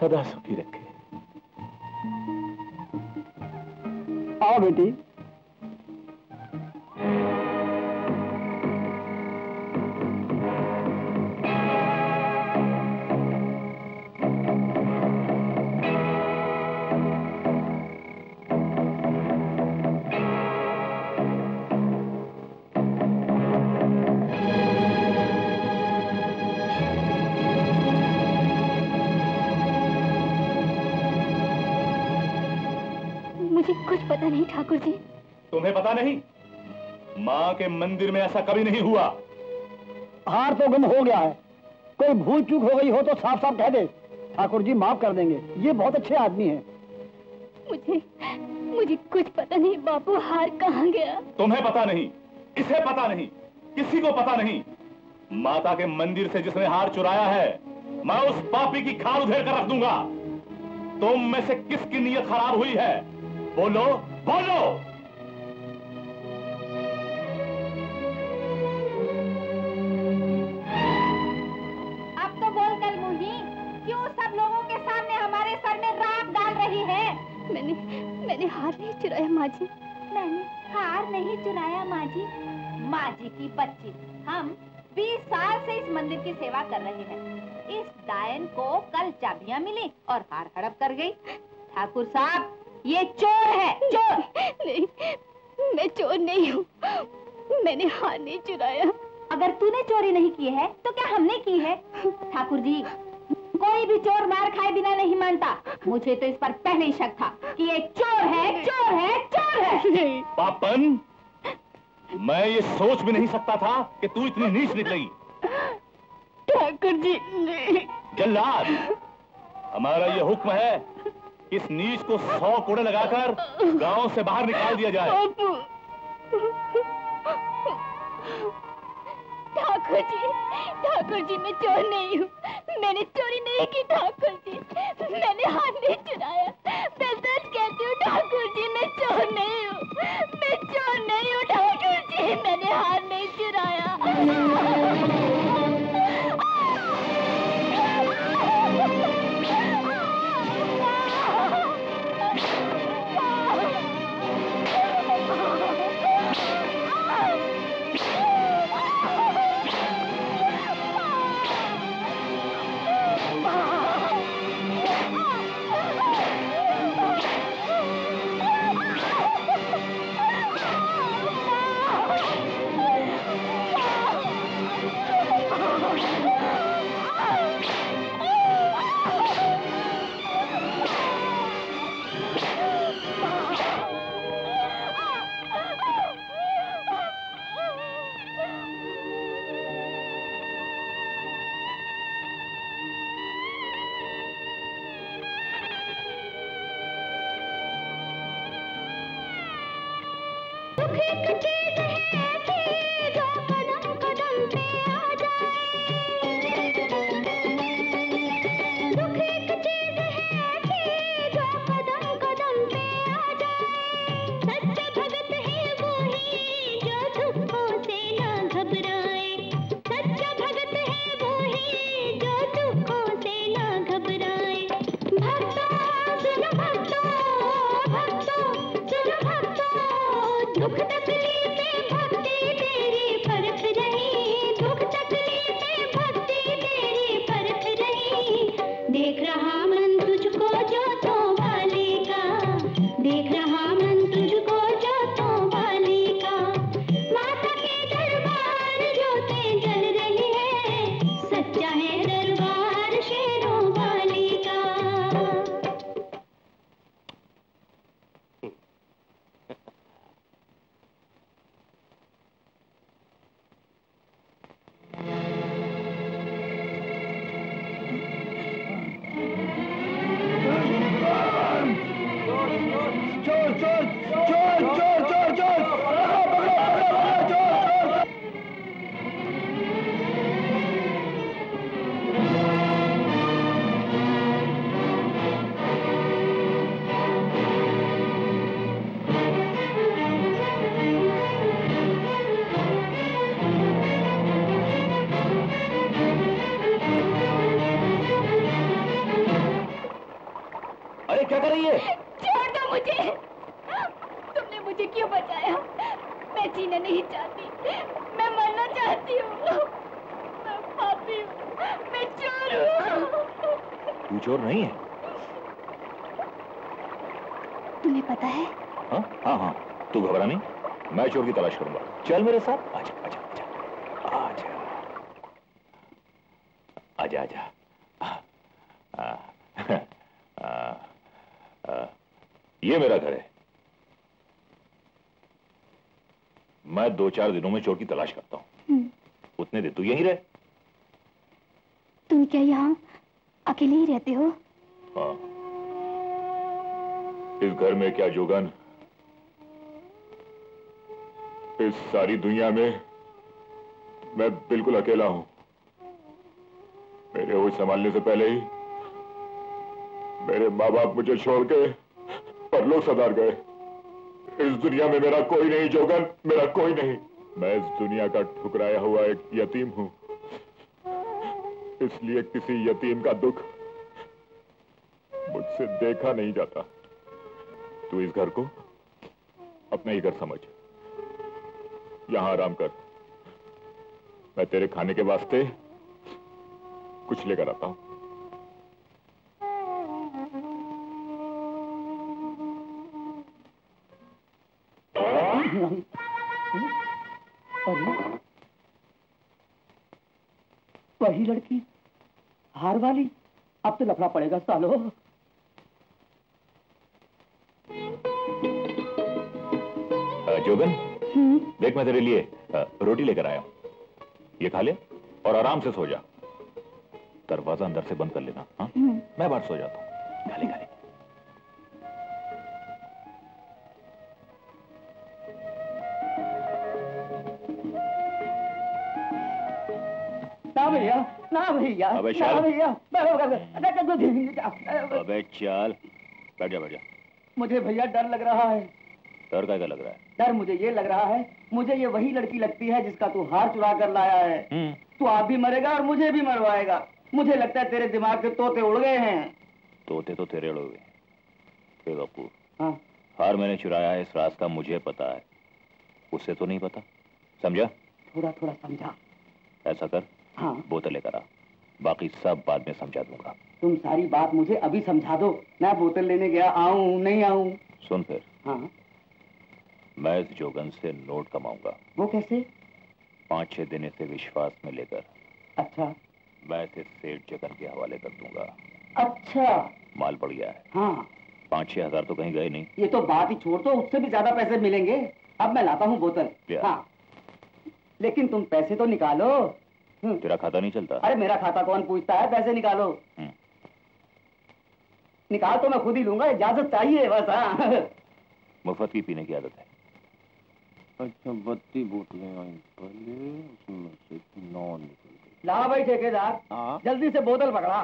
सदा सुखी रखे। आओ बेटी। ठाकुर जी तुम्हें पता नहीं माँ के मंदिर में ऐसा कभी नहीं हुआ। हार तो गम हो गया है। कोई भूल चूक हो गई हो तो साफ़ साफ़ कह दे। ठाकुर जी माफ़ कर देंगे। ये बहुत अच्छे आदमी हैं। मुझे मुझे कुछ पता नहीं बापू हार कहाँ गया? तुम्हें पता नहीं इसे पता नहीं किसी को पता नहीं। माता के मंदिर से जिसने हार चुराया है मैं उस पापी की खाल उधेर कर रख दूँगा। तुम में से किसकी नीयत खराब हुई है? बोलो बोलो। अब तो बोल कल मुही क्यों सब लोगों के सामने हमारे सर में राख डाल रही है? मैंने मैंने हार नहीं चुराया माँ जी मैंने हार नहीं चुराया माँ जी माँ जी की बच्ची हम 20 साल से इस मंदिर की सेवा कर रहे हैं। इस डायन को कल चाबियाँ मिली और हार हड़प कर गई। ठाकुर साहब ये चोर है चोर। नहीं मैं चोर नहीं हूँ। मैंने हार नहीं चुराया। अगर तूने चोरी नहीं की है तो क्या हमने की है? ठाकुर जी कोई भी चोर मार खाए बिना नहीं मानता। मुझे तो इस पर पहले ही शक था कि ये चोर है चोर है चोर है। पापन मैं ये सोच भी नहीं सकता था कि तू इतनी नीच निकलेगी ठाकुर जी जल्लाद हमारा ये हुक्म है इस नीच को सौ कोड़े लगाकर गाँव से बाहर निकाल दिया जाए। ठाकुर जी ठाकुर जी, मैं चोर नहीं हूँ। मैंने चोरी नहीं की, ठाकुर जी। मैंने हाथ नहीं चुराया। मैं सच कहती हूँ, ठाकुर जी, मैं चोर नहीं हूँ। मैं चोर नहीं हूँ, ठाकुर जी। मैंने हाथ नहीं दुख एक चीज़ चल मेरे साथ। आजा आजा आजा आजा आजा आजा आ, आ, आ, आ, ये मेरा घर है। मैं दो चार दिनों में चोर की तलाश करता हूँ। हम्म, उतने दिन तू यहीं रहे। तुम क्या यहाँ अकेले ही रहते हो? हाँ। इस घर में क्या जोगन इस सारी दुनिया में मैं बिल्कुल अकेला हूँ। मेरे होश संभालने से पहले ही मेरे माँ बाप मुझे छोड़ के परलोक सदार गए। इस दुनिया में मेरा कोई नहीं, जोगन, मेरा कोई नहीं। मैं इस दुनिया का ठुकराया हुआ एक यतीम हूँ। इसलिए किसी यतीम का दुख मुझसे देखा नहीं जाता। तू इस घर को अपना ही घर समझ। यहाँ आराम कर। मैं तेरे खाने के वास्ते कुछ लेकर आता हूँ। वही लड़की हार वाली अब तो लफड़ा पड़ेगा सालो। जोगन? देख मैं तेरे लिए रोटी लेकर आया हूँ। ये खा ले और आराम से सो जा। दरवाज़ा अंदर से बंद कर लेना हाँ? मैं बाहर सो जाता हूँ। खा ले खा ले। ना भैया ना भैया अबे ना भैया अबे चल बैठ जा बैठ जा। मुझे भैया डर लग रहा है। डर का क्या लग रहा है? डर मुझे ये लग रहा है मुझे ये वही लड़की लगती है जिसका तू हार चुरा कर लाया है। हम्म, तू आप भी मरेगा और मुझे भी मरवाएगा। मुझे लगता है तेरे दिमाग के तोते उड़ गए हैं। तोते तो तेरे उड़े हुए बेवकूफ़ हाँ। हार मैंने चुराया है इस राज का मुझे पता है। उसे तो नहीं पता। समझा? थोड़ा थोड़ा समझा। ऐसा कर हाँ। बोतल लेकर आ। बाकी सब बाद में समझा दूँगा। तुम सारी बात मुझे अभी समझा दो। मैं बोतल लेने गया आऊँ नहीं आऊँ। सुन फिर। हाँ। मैं इस जोगन से नोट कमाऊँगा। वो कैसे? पाँच छह दिन इसे विश्वास में लेकर। अच्छा। मैं इसे सेठ जगन के हवाले कर दूँगा। अच्छा। माल पड़ गया है। हाँ। पाँच छह हज़ार तो कहीं गए नहीं। ये तो बात ही छोड़ दो उससे भी ज़्यादा पैसे मिलेंगे। अब मैं लाता हूँ बोतल। हाँ। लेकिन तुम पैसे तो निकालो। हम्म, तेरा खाता नहीं चलता? अरे मेरा खाता कौन पूछता है? पैसे निकालो। हम्म। निकाल तो मैं खुद ही लूँगा इजाज़त चाहिए बस हाँ। मुफ़्त की पीने की आदत है। अच्छा बत्ती बोतलें आई पहले उसमें से नौ निकल गई। ला भाई ठेकेदार हाँ? जल्दी से बोतल पकड़ा।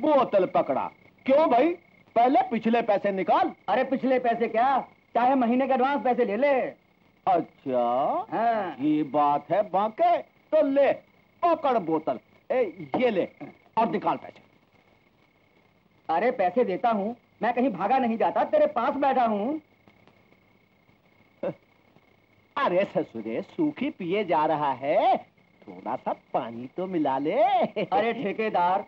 बोतल पकड़ा। क्यों भाई? पहले पिछले पैसे निकाल। अरे पिछले पैसे क्या? चाहे महीने के एडवांस पैसे ले ले। अच्छा हाँ। ये बात है बाके। तो ले पकड़ बोतल। ए ये ले और निकाल पैसे। अरे पैसे देता हूँ मैं कहीं भागा नहीं जाता तेरे पास बैठा हूँ। अरे ससुरे सूखी पिए जा रहा है। थोड़ा सा पानी तो मिला ले। अरे ठेकेदार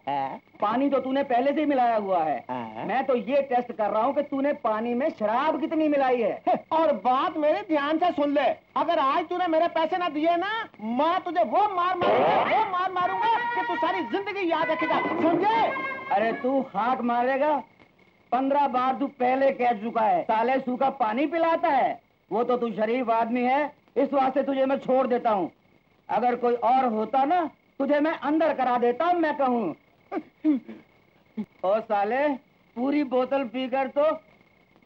पानी तो तूने पहले से ही मिलाया हुआ है। हाँ। मैं तो ये टेस्ट कर रहा हूँ कि तूने पानी में शराब कितनी मिलाई है। और बात मेरे ध्यान से सुन ले। अगर आज तूने मेरे पैसे ना दिए ना मैं तुझे वो मार मारूँगा वो मार मारूँगा कि तू सारी ज़िंदगी याद रखेगा। समझे? अरे तू हाथ मारेगा। पंद्रह बार तू पहले कह चुका है साले सूखा पानी पिलाता है। वो तो तू शरीफ आदमी है, इस वास्ते तुझे मैं छोड़ देता हूँ। अगर कोई और होता ना, तुझे मैं अंदर करा देता, मैं कहूँ। और साले, पूरी बोतल पीकर तो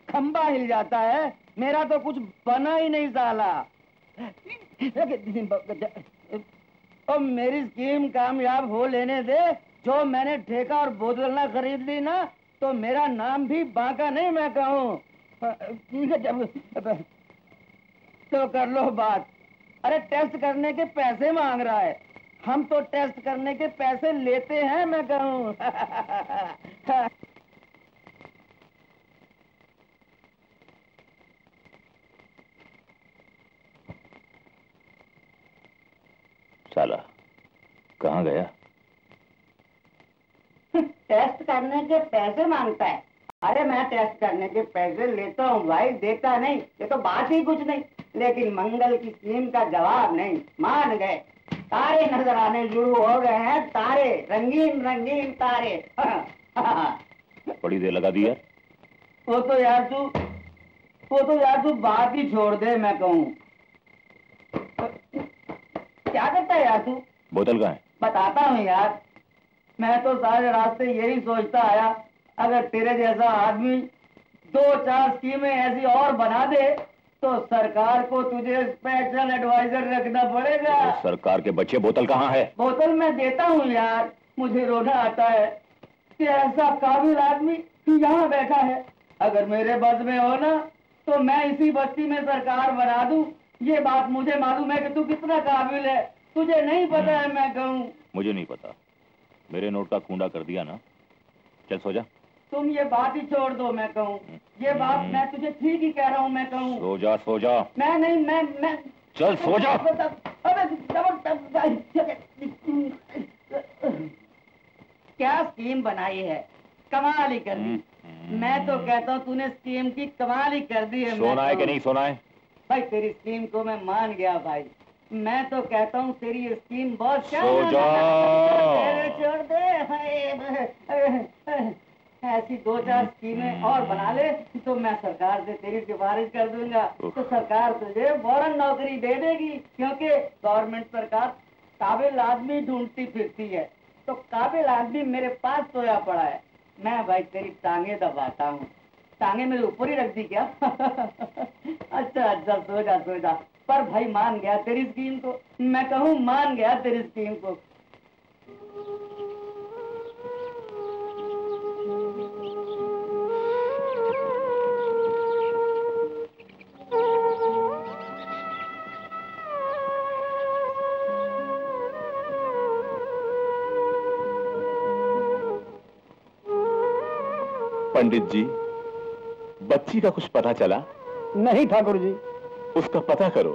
खंबा हिल जाता है, मेरा तो कुछ बना ही नहीं साला। और मेरी स्कीम कामयाब हो लेने दे, जो मैंने ठेका और बोतल ना खरीद ली ना तो मेरा नाम भी बांका नहीं, मैं कहूँ। तो कर लो बात। अरे टेस्ट करने के पैसे मांग रहा है। हम तो टेस्ट करने के पैसे लेते हैं मैं कहूँ। [LAUGHS] साला कहाँ गया? टेस्ट करने के पैसे माँगता है। अरे मैं टेस्ट करने के पैसे लेता हूँ भाई देता नहीं। ये तो बात ही कुछ नहीं। लेकिन मंगल की स्कीम का जवाब नहीं। मान गए। तारे नज़र आने शुरू हो गए हैं। तारे रंगीन रंगीन तारे। [LAUGHS] बड़ी देर लगा दी यार। वो तो यार तू वो तो यार तू बात ही छोड़ दे मैं कहूँ। क्या करता है यार तू? बोतल कहाँ है? बताता हूँ यार। मैं तो सारे रास्ते यही सोचता आया अगर तेरे जैसा आदमी दो चार स्कीमें ऐसी और बना दे तो सरकार को तुझे स्पेशल एडवाइजर रखना पड़ेगा। तो सरकार के बच्चे बोतल कहाँ है? बोतल में देता हूँ यार मुझे रोना आता है। कि ऐसा काबिल आदमी यहाँ बैठा है। अगर मेरे बस में हो ना तो मैं इसी बस्ती में सरकार बना दूँ। ये बात मुझे मालूम है कि तू कितना काबिल है। तुझे नहीं पता है मैं कहूँ। मुझे नहीं पता। मेरे नोट का कूड़ा कर दिया ना। चल सो जा। तुम ये बात ही छोड़ दो मैं कहूँ। ये बात मैं तुझे ठीक ही कह रहा हूँ मैं कहूँ। सो जा सो जा। मैं नहीं मैं मैं चल सो जा। क्या स्कीम बनाई है? कमाल ही कर दी। मैं तो कहता हूँ तूने स्कीम की कमाल ही कर दी है सोना है कि नहीं सोना है? भाई तेरी स्कीम को मैं मान गया भाई। मैं तो कहता हूँ तेरी ये स्कीम बहुत छोड़ दे ऐसी दो चार स्कीमें और बना ले तो मैं सरकार से तेरी सिफारिश कर दूँगा। तो सरकार तुझे फ़ौरन नौकरी दे देगी क्योंकि गवर्नमेंट सरकार काबिल आदमी ढूंढती फिरती है। तो काबिल आदमी मेरे पास सोया पड़ा है। मैं भाई तेरी टांगे दबाता हूँ। टांगे मेरे ऊपर ही रख दी क्या? [LAUGHS] अच्छा अच्छा सो जा सो जा पर भाई मान गया तेरी स्कीम को। मैं कहूँ मान गया तेरी स्कीम को। पंडित जी बच्ची का कुछ पता चला? नहीं ठाकुर जी। उसका पता करो।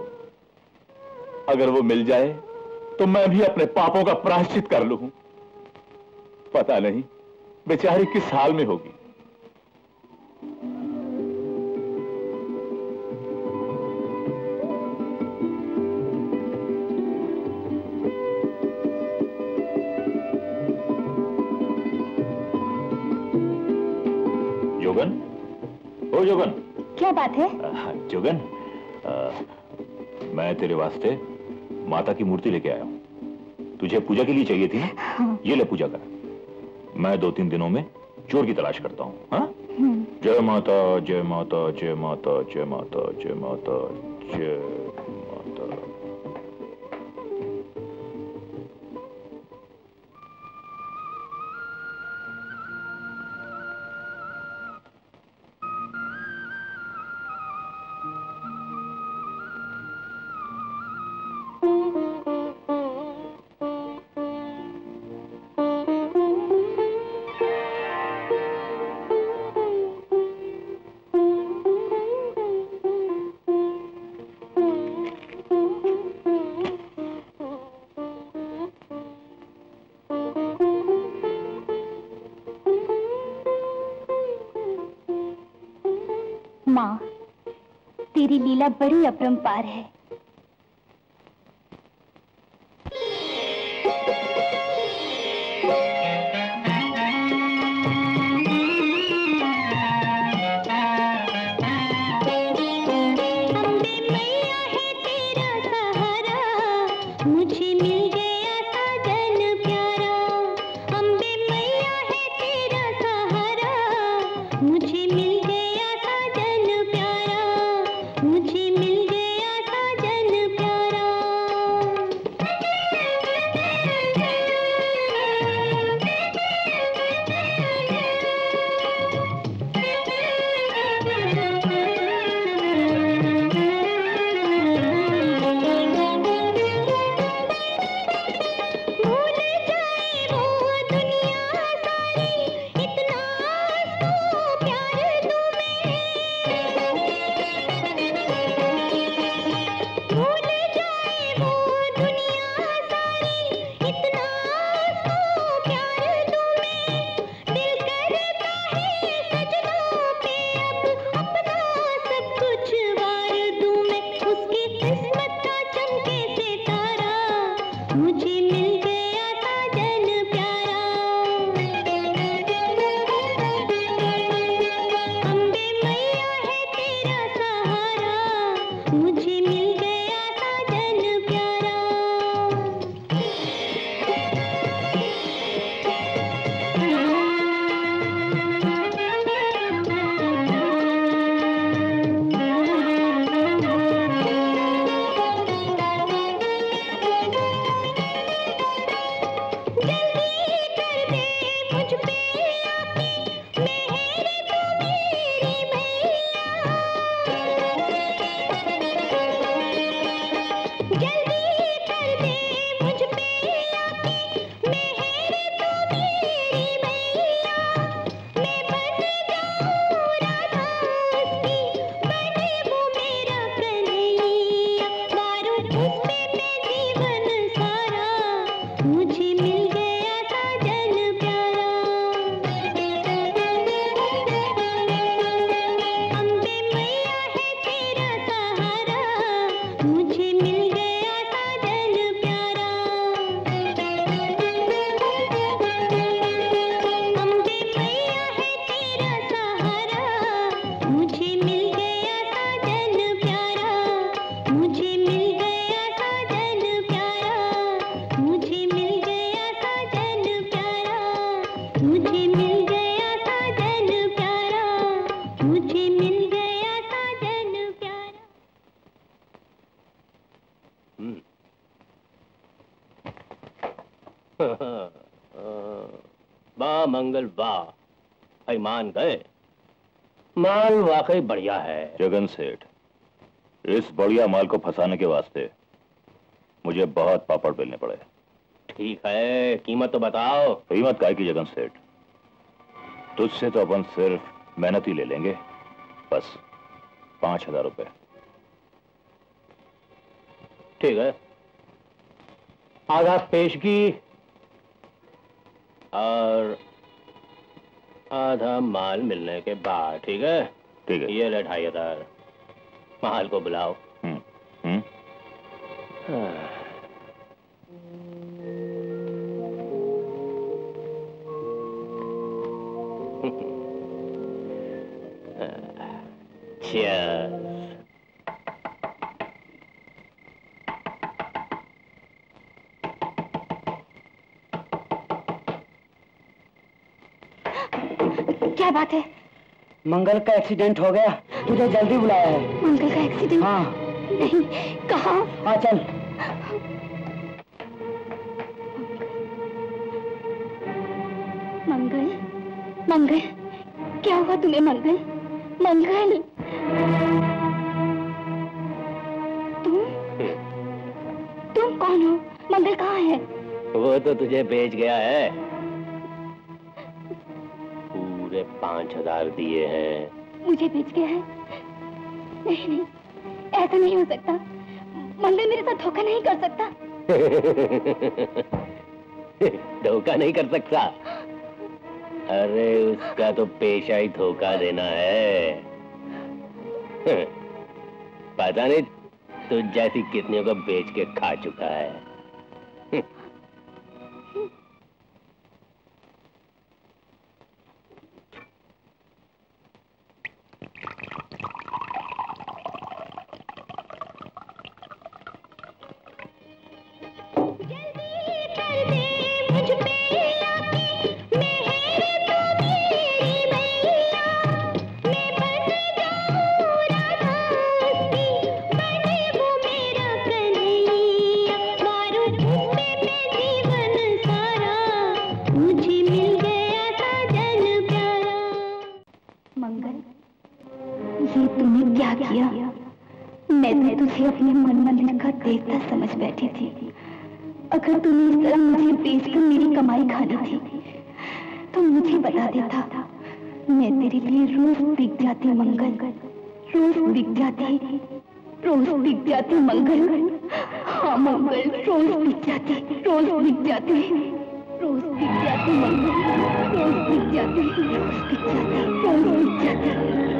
अगर वो मिल जाए तो मैं भी अपने पापों का प्रायश्चित कर लू। पता नहीं बेचारी किस हाल में होगी। जोगन। क्या बात है? जोगन अ, मैं तेरे वास्ते माता की मूर्ति लेके आया हूँ। तुझे पूजा के लिए चाहिए थी? ना ये ले पूजा कर। मैं दो तीन दिनों में चोर की तलाश करता हूँ हाँ? जय माता जय माता जय माता जय माता जय माता जय लीला बड़ी अपरंपार है। मान गए। माल वाकई बढ़िया है। जगन सेठ इस बढ़िया माल को फंसाने के वास्ते मुझे बहुत पापड़ बेलने पड़े। ठीक है कीमत तो बताओ। कीमत काय की जगन सेठ? तुझसे तो अपन सिर्फ़ मेहनत ही ले लेंगे बस पाँच हज़ार रुपए। ठीक है। आधा पेशगी और आधा माल मिलने के बाद ठीक है? ठीक है। ये ले ढाई हज़ार माल को बुलाओ। हम्म हम्म। [LAUGHS] हाँ। क्या बात है? मंगल का एक्सीडेंट हो गया। तुझे जल्दी बुलाया है। मंगल का एक्सीडेंट हाँ। नहीं कहा? हाँ चल। मंगल मंगल क्या हुआ तुम्हें मंगल? मंगल! तुम? तुम कौन हो? मंगल कहाँ है? वो तो तुझे भेज गया है। पाँच हज़ार दिए हैं। मुझे बेच गया है। नहीं नहीं ऐसा नहीं हो सकता। मंगल मेरे साथ धोखा नहीं कर सकता। [LAUGHS] धोखा नहीं कर सकता? अरे उसका तो पेशा ही धोखा देना है। [LAUGHS] पता नहीं तुझ जैसी कितनियों को बेच के खा चुका है। समझ बैठी थी। अगर तूने इस तरह मुझे बेचकर मेरी कमाई खानी थी तो मुझे बता देता, मैं तेरे लिए रोज बिक जाती मंगल, रोज बिक जाती रोज बिक जाती मंगल हाँ मंगल, रोज बिक जाती रोज बिक जाती रोज बिक जाती मंगल, रोज बिक जाती रोज बिक जाती रोज बिक जाती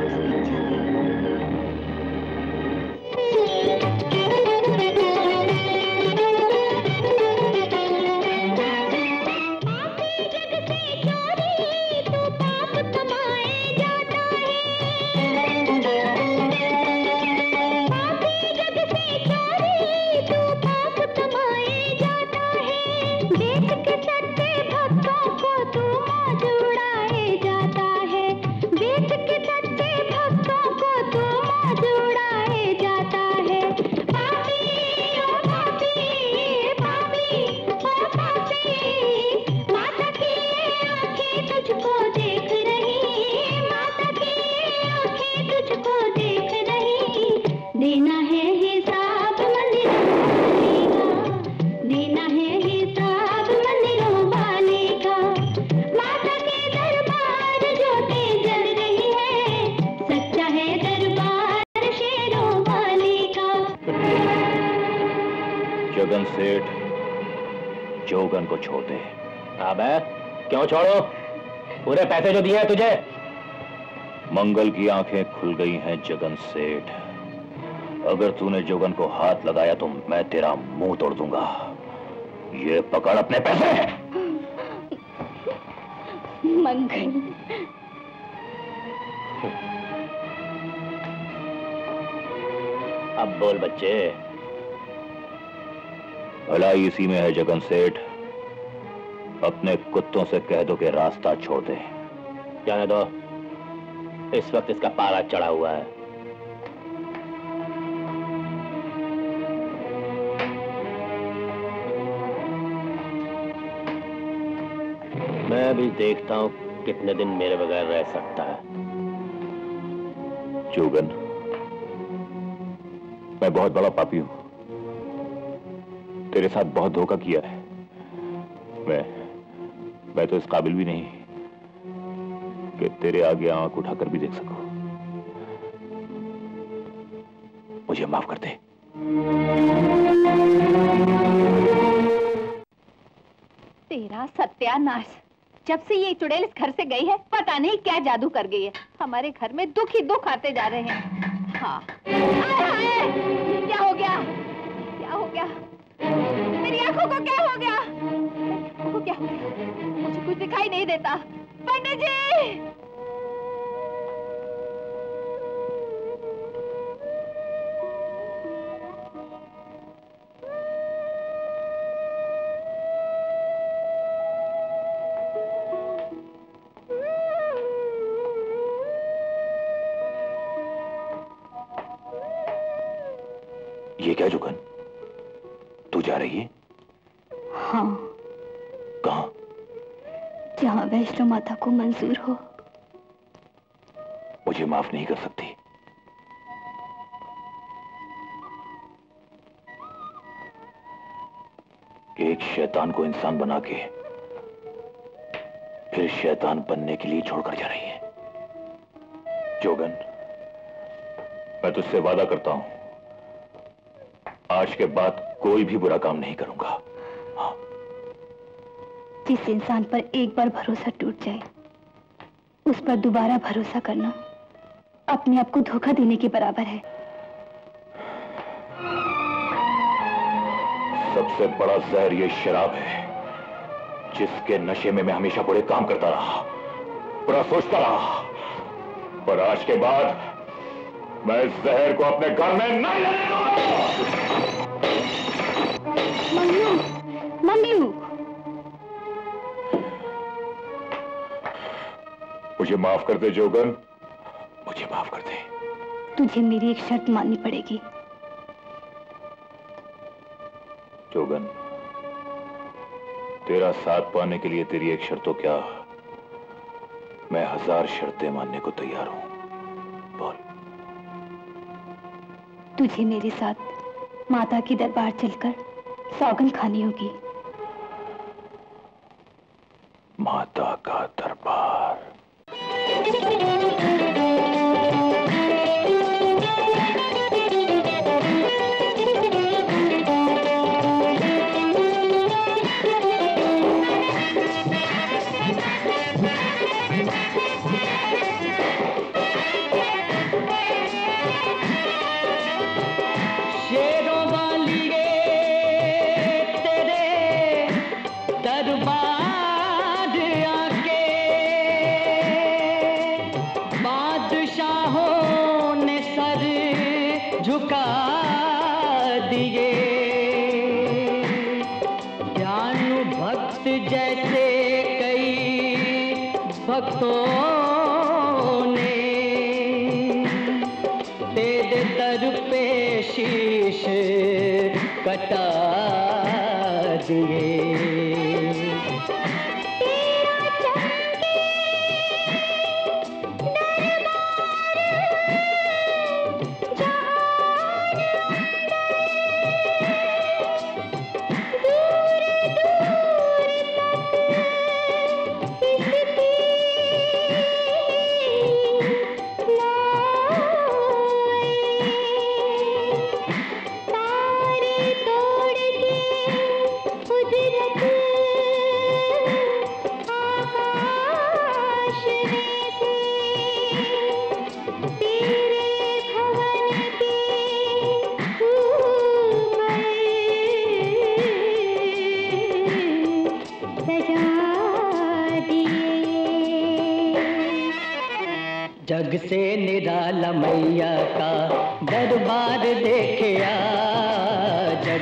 पैसे जो दिए हैं तुझे। मंगल की आँखें खुल गई हैं जगन सेठ। अगर तूने जोगन को हाथ लगाया तो मैं तेरा मुँह तोड़ दूँगा। ये पकड़ अपने पैसे। मंगल। अब बोल बच्चे। भलाई इसी में है जगन सेठ। अपने कुत्तों से कह दो कि रास्ता छोड़ दे। जाने दो। इस वक्त इसका पारा चढ़ा हुआ है। मैं भी देखता हूँ कितने दिन मेरे बगैर रह सकता है। जोगन, मैं बहुत बड़ा पापी हूँ। तेरे साथ बहुत धोखा किया है। मैं मैं तो इस काबिल भी नहीं। कि तेरे आगे आँख उठाकर भी देख सकूँ। मुझे माफ़ कर दे। तेरा सत्यानाश। जब से ये चुड़ैल इस घर से गई है, पता नहीं क्या जादू कर गई है। हमारे घर में दुख ही दुख आते जा रहे हैं। हाँ। आए हाय! क्या हो गया? क्या हो गया? मेरी आँखों को क्या हो गया? को क्या हो गया? मुझे कुछ दिखाई नहीं देता। पंडित जी। ये क्या जुगन माता को मंजूर हो। मुझे माफ़ नहीं कर सकती। एक शैतान को इंसान बना के फिर शैतान बनने के लिए छोड़कर जा रही है। जोगन, मैं तुझसे वादा करता हूँ। आज के बाद कोई भी बुरा काम नहीं करूँगा। जिस इंसान पर एक बार भरोसा टूट जाए उस पर दोबारा भरोसा करना अपने आप को धोखा देने के बराबर है। सबसे बड़ा जहर ये शराब है जिसके नशे में मैं हमेशा बुरे काम करता रहा बुरा सोचता रहा। पर आज के बाद मैं इस जहर को अपने घर में नहीं लेने दूँगा। मंगलू मंगलू मुझे माफ़ कर दे जोगन। मुझे माफ़ कर दे। तुझे मेरी एक शर्त माननी पड़ेगी। जोगन तेरा साथ पाने के लिए तेरी एक शर्त तो क्या? मैं हज़ार शर्तें मानने को तैयार हूँ। बोल। तुझे मेरे साथ माता के दरबार चलकर सौगन खानी होगी। माता का दरबार।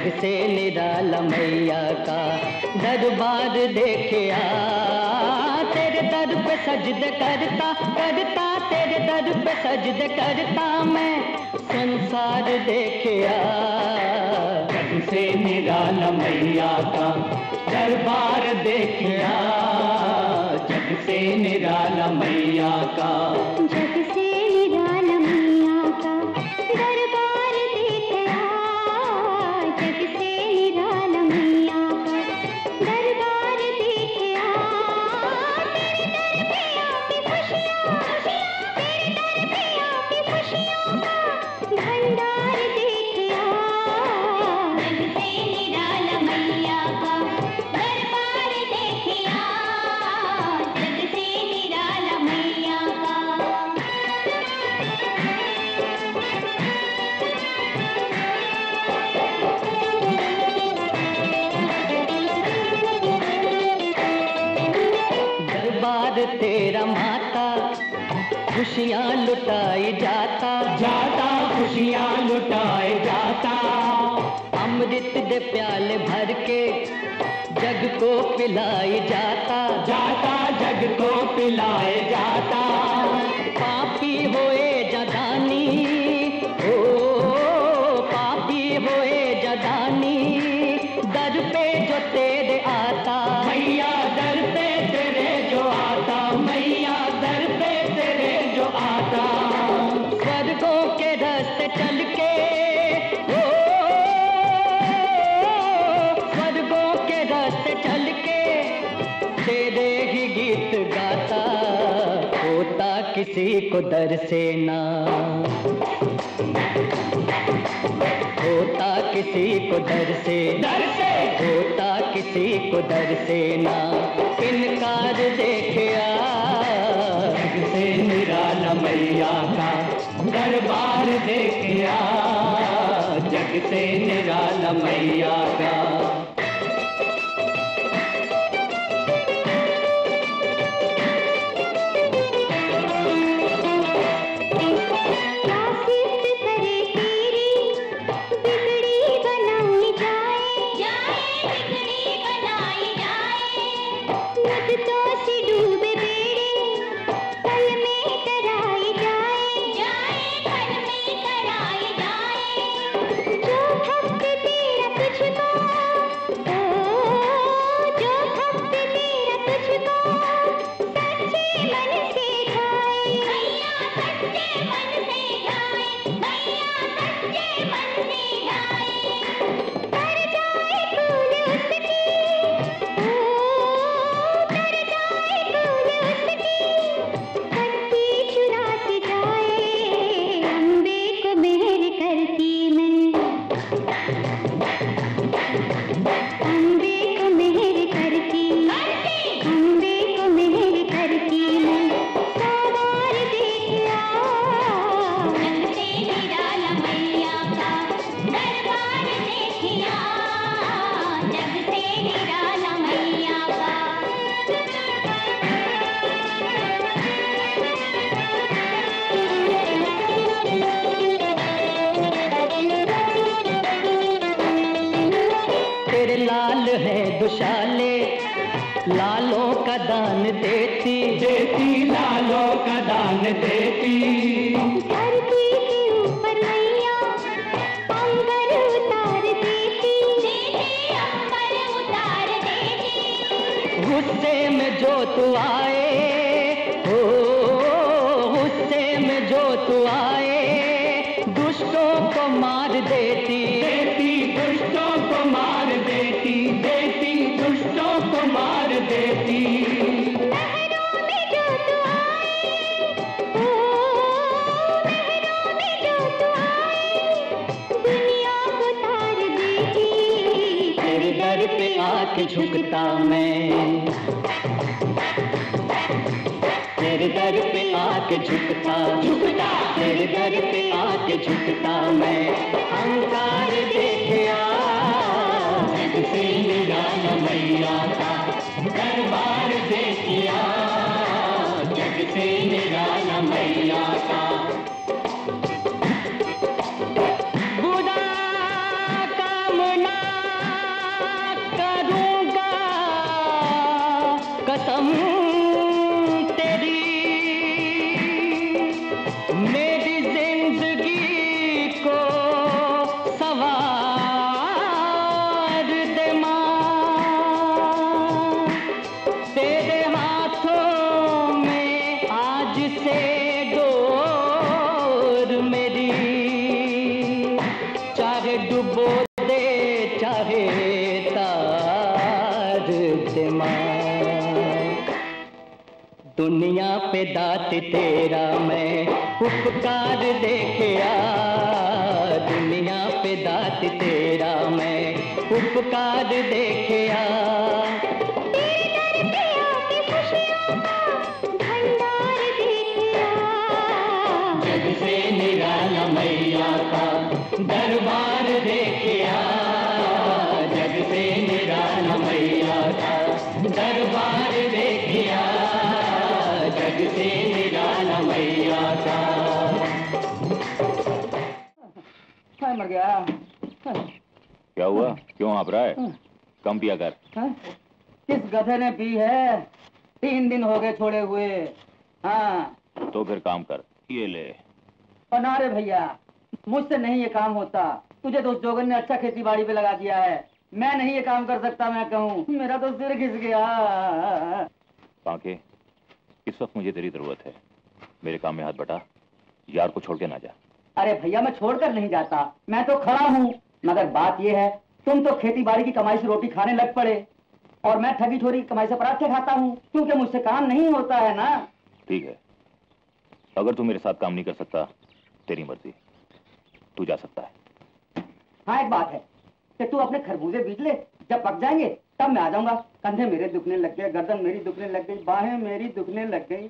से निराला मैया का दरबार देखे आ। तेरे दर पे सजद करता करता, तेरे दर पे सजद करता मैं संसार देखे आ। से निराला मैया का दरबार देखे आ। जग से निराला मैया का जाता। खुशियाँ लुटाए जाता। अमृत दे प्याले भर के जग को पिलाए जाता। जाता जग को पिलाए जाता। पापी होए जदानी। किसी को दर से ना। होता किसी को दर से दर से? होता किसी को दर से ना। इनकार देखिया से निराला मैया का दरबार देखिया जग से निराला मैया का चाहे डुबो दे, चाहे तार दुनिया पे दात तेरा मैं उपकार देखिया दुनिया पे दात तेरा मैं उपकार देखे गया। क्या हुआ? क्यों आप रहा है कम पिया कर। हाँ? किस गधे ने पी है? तीन दिन हो गए छोड़े हुए। हाँ। तो फिर काम कर। ये ले। और ना रे भैया मुझसे नहीं ये काम होता। तुझे तो उस जोगन ने अच्छा खेती बाड़ी पे लगा दिया है। मैं नहीं ये काम कर सकता मैं कहूँ। मेरा तो सिर घिस गया। पांके इस वक्त मुझे तेरी ज़रूरत है। मेरे काम में हाथ बटा। यार को छोड़ के ना जा। अरे भैया मैं छोड़कर नहीं जाता। मैं तो खड़ा हूँ। मगर बात यह है तुम तो खेती बाड़ी की कमाई से रोटी खाने लग पड़े। और मैं ठगी छोरी की कमाई से पराठे खाता हूँ क्योंकि मुझसे काम नहीं होता है ना? ठीक है। अगर तू मेरे साथ काम नहीं कर सकता तेरी मर्ज़ी। तू जा सकता है। हाँ एक बात है कि तू अपने खरबूजे बीज ले जब पक जाएँगे तब मैं आ जाऊँगा। कंधे मेरे दुखने लग गए गर्दन मेरी दुखने लग गई बाहें मेरी दुखने लग गई।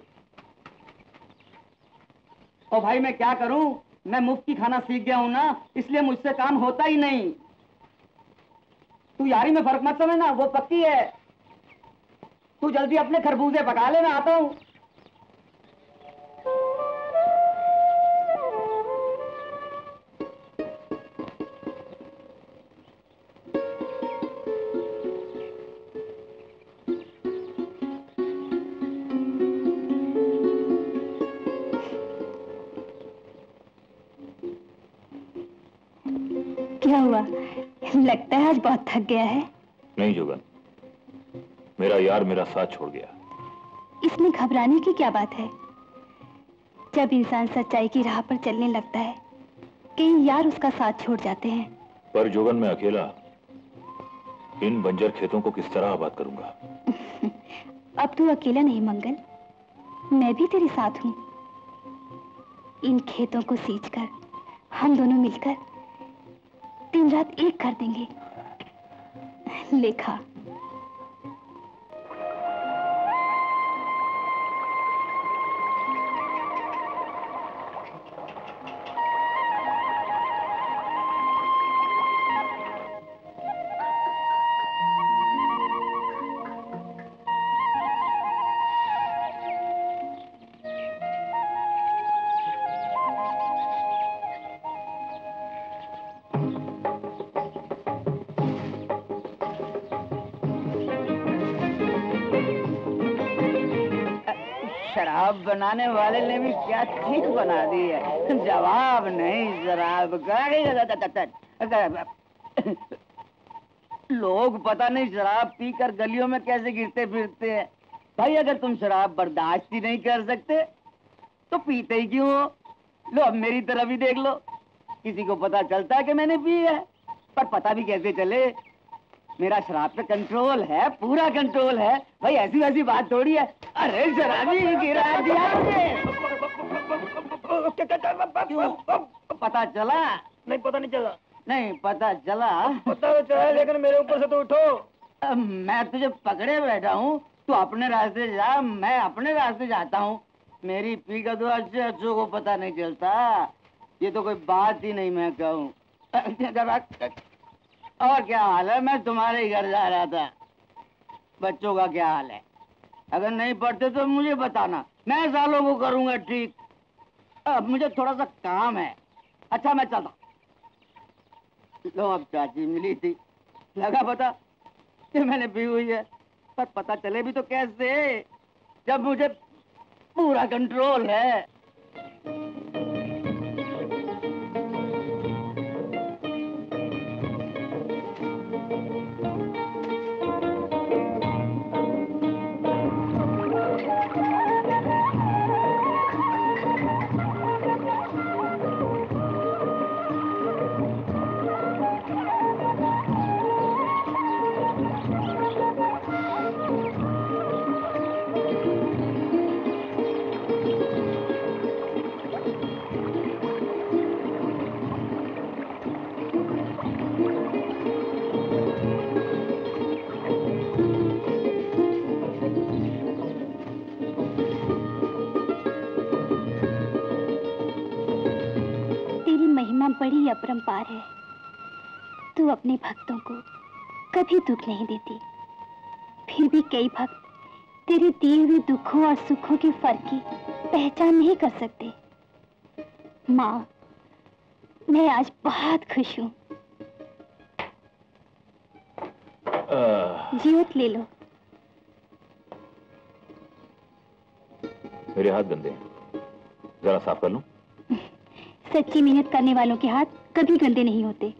और भाई मैं क्या करूँ? मैं मुफ़्त की खाना सीख गया हूँ ना, इसलिए मुझसे काम होता ही नहीं। तू यारी में फ़र्क मत समझना, वो पक्की है। तू जल्दी अपने खरबूजे पका ले, मैं आता हूँ। गया है? नहीं जोगन। मेरा यार मेरा साथ छोड़ गया। इसमें घबराने की क्या बात है? जब इंसान सच्चाई की राह पर चलने लगता है कई यार उसका साथ छोड़ जाते हैं। पर जोगन मैं अकेला इन बंजर खेतों को किस तरह आबाद करूँगा? [LAUGHS] अब तू अकेला नहीं मंगल। मैं भी तेरे साथ हूँ। इन खेतों को सींच कर हम दोनों मिलकर दिन रात एक कर देंगे। लेखा। बनाने वाले ने भी क्या ठीक बना दी है? जवाब नहीं शराब लोग पता नहीं शराब पीकर गलियों में कैसे गिरते फिरते हैं। भाई, अगर तुम शराब बर्दाश्त ही नहीं कर सकते तो पीते ही क्यों हो? लो, अब मेरी तरफ़ ही देख लो। किसी को पता चलता है कि मैंने पी है, पर पता भी कैसे चले? मेरा शराब पे कंट्रोल है पूरा कंट्रोल है। भाई ऐसी वैसी बात थोड़ी है। अरे शराबी गिरा दिया पता चला? नहीं पता नहीं चला। नहीं पता चला? पता तो चला लेकिन मेरे ऊपर से तो उठो। मैं तुझे पकड़े बैठा हूँ। तू अपने रास्ते जा मैं अपने रास्ते जाता हूँ। मेरी पी का तो अच्छे अच्छों को पता नहीं चलता। ये तो कोई बात ही नहीं मैं कहूँ। और क्या हाल है? मैं तुम्हारे घर जा रहा था। बच्चों का क्या हाल है? अगर नहीं पढ़ते तो मुझे बताना। मैं सालों को करूँगा ठीक। अब मुझे थोड़ा सा काम है। अच्छा मैं चलता लो, अब चाची मिली थी। लगा पता कि मैंने पी हुई है। पर पता चले भी तो कैसे? जब मुझे पूरा कंट्रोल है। बड़ी अपरंपार है। तू अपने भक्तों को कभी दुख नहीं देती। फिर भी कई भक्त तेरे दिए हुए दुखों और सुखों के फ़र्क की पहचान नहीं कर सकते। माँ मैं आज बहुत खुश हूँ। जीवत ले लो। मेरे हाथ गंदे हैं। जरा साफ़ कर लूँ? सच्ची मेहनत करने वालों के हाथ कभी गंदे नहीं होते।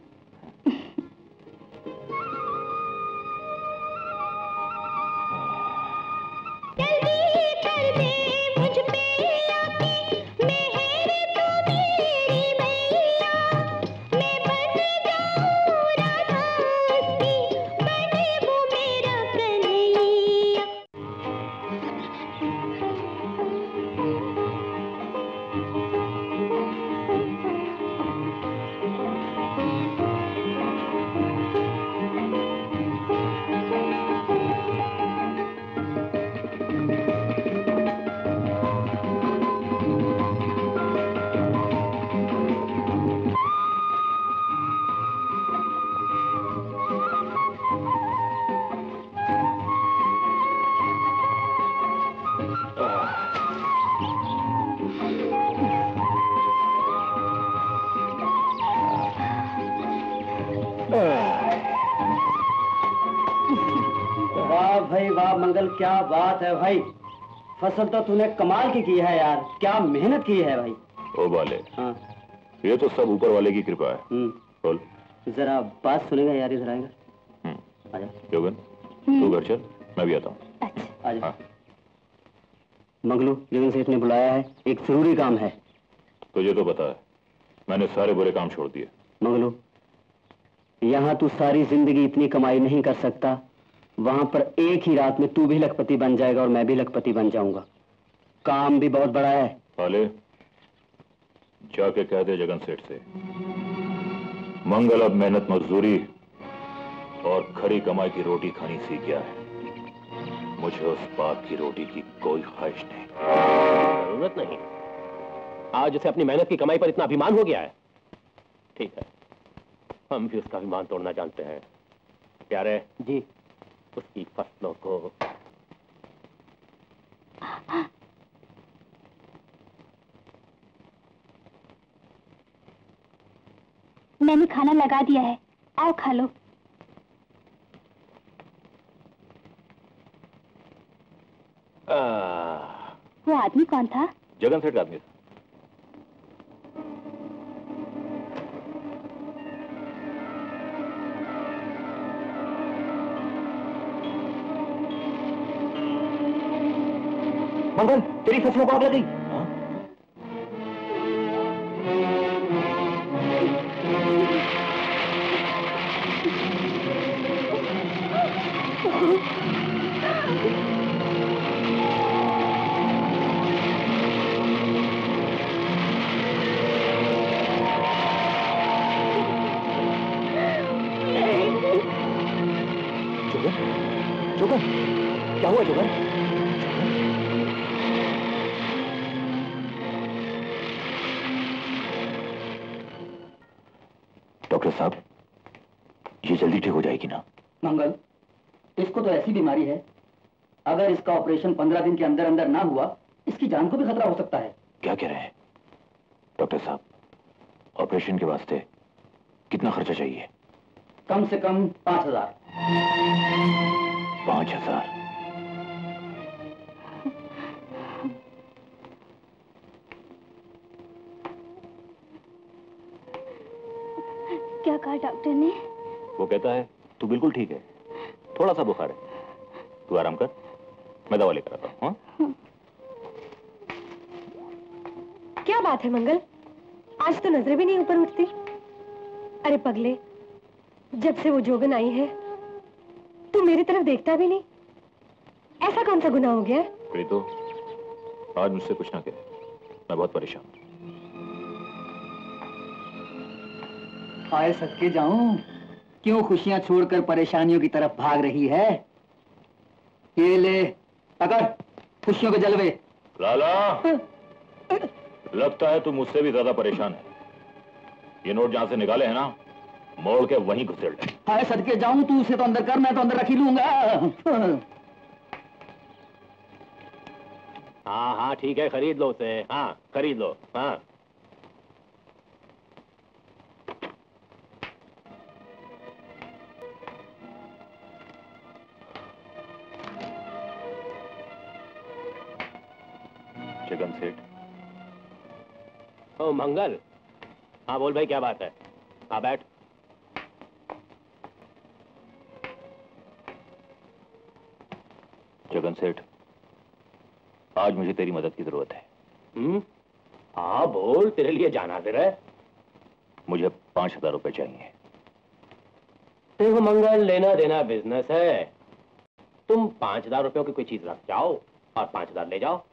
क्या बात है भाई? फ़सल तो तूने कमाल की की है यार। क्या मेहनत की है भाई? ओ बाले हाँ। ये तो सब ऊपर वाले की कृपा है। हम्म। बोल। जरा बात सुनेगा यार इधर आएगा। हम्म, आजा। योगन तू घर चल मैं भी आता हूँ। अच्छा। आजा। हाँ। मंगलू जगन सेठ ने बुलाया है एक ज़रूरी काम है। तुझे तो पता है मैंने सारे बुरे काम छोड़ दिए। मंगलू यहाँ तू सारी ज़िंदगी इतनी कमाई नहीं कर सकता वहाँ पर एक ही रात में तू भी लखपति बन जाएगा और मैं भी लखपति बन जाऊँगा। काम भी बहुत बड़ा है। बाले जाके कह दे जगन सेठ से। मंगल अब मेहनत मजदूरी और खरी कमाई की रोटी खानी सीख गया है। मुझे उस बाप की रोटी की कोई ख्वाहिश नहीं। ज़रूरत नहीं। आज उसे अपनी मेहनत की कमाई पर इतना अभिमान हो गया है। ठीक है। हम भी उसका अभिमान तोड़ना जानते हैं। प्यारे। जी। उसकी फ़सलों को मैंने खाना लगा दिया है। आओ खा लो। आह, वो आदमी कौन था? जगन सेठ आदमी मंगल तेरी फ़सलों को आग लगी इसका ऑपरेशन पंद्रह दिन के अंदर अंदर ना हुआ इसकी जान को भी खतरा हो सकता है। क्या कह रहे हैं? डॉक्टर साहब ऑपरेशन के वास्ते कितना खर्चा चाहिए? कम से कम पाँच हज़ार। पाँच हज़ार? क्या कहा डॉक्टर ने? वो कहता है तू बिल्कुल ठीक है। थोड़ा सा बुखार है। तू आराम कर। मैं दवा लेकर आता हूँ? क्या बात है मंगल? आज तो नज़रें भी नहीं ऊपर उठती। अरे पगले जब से वो जोगन आई है तू मेरी तरफ़ देखता भी नहीं। ऐसा कौन सा गुनाह हो गया? प्रीतो आज मुझसे कुछ ना कहे। मैं बहुत परेशान हूँ। आए सदके जाऊँ क्यों खुशियाँ छोड़कर परेशानियों की तरफ़ भाग रही है? ये ले पकड़ खुशियों के जलवे लाला लगता है तुम मुझसे भी ज़्यादा परेशान है। ये नोट जहाँ से निकाले है ना मोड़ के वहीं घुसेड़ हाय सदके जाऊँ तू उसे तो अंदर कर मैं तो अंदर रख ही लूँगा। हाँ हाँ ठीक है खरीद लो उसे। हाँ खरीद लो। हाँ। ओ मंगल। हाँ बोल भाई क्या बात है? हाँ बैठ। जगन सेठ आज मुझे तेरी मदद की ज़रूरत है। हम्म? हाँ बोल तेरे लिए जाना हाजिर है। मुझे पाँच हज़ार रुपए चाहिए। देखो मंगल लेना देना बिज़नेस है। तुम पाँच हज़ार रुपयों की कोई चीज़ रख जाओ और पाँच हज़ार ले जाओ।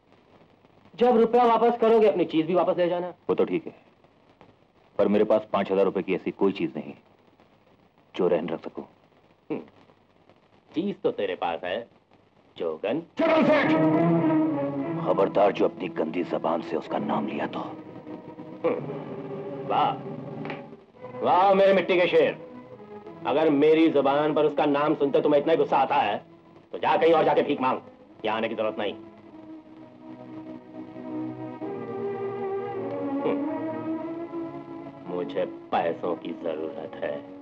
जब रुपया वापस करोगे अपनी चीज़ भी वापस ले जाना। वो तो ठीक है। पर मेरे पास पाँच हज़ार रुपए की ऐसी कोई चीज़ नहीं जो रहन रख सकूँ। हम्म, चीज़ तो तेरे पास है जोगन। खबरदार जो अपनी गंदी जबान से उसका नाम लिया तो। हम्म, वाह। वाह मेरे मिट्टी के शेर। अगर मेरी ज़ुबान पर उसका नाम सुनते तुम्हें इतना गुस्सा आता है तो जा कहीं और जाके भीख मांग। यहाँ आने की ज़रूरत नहीं। मुझे पैसों की ज़रूरत है।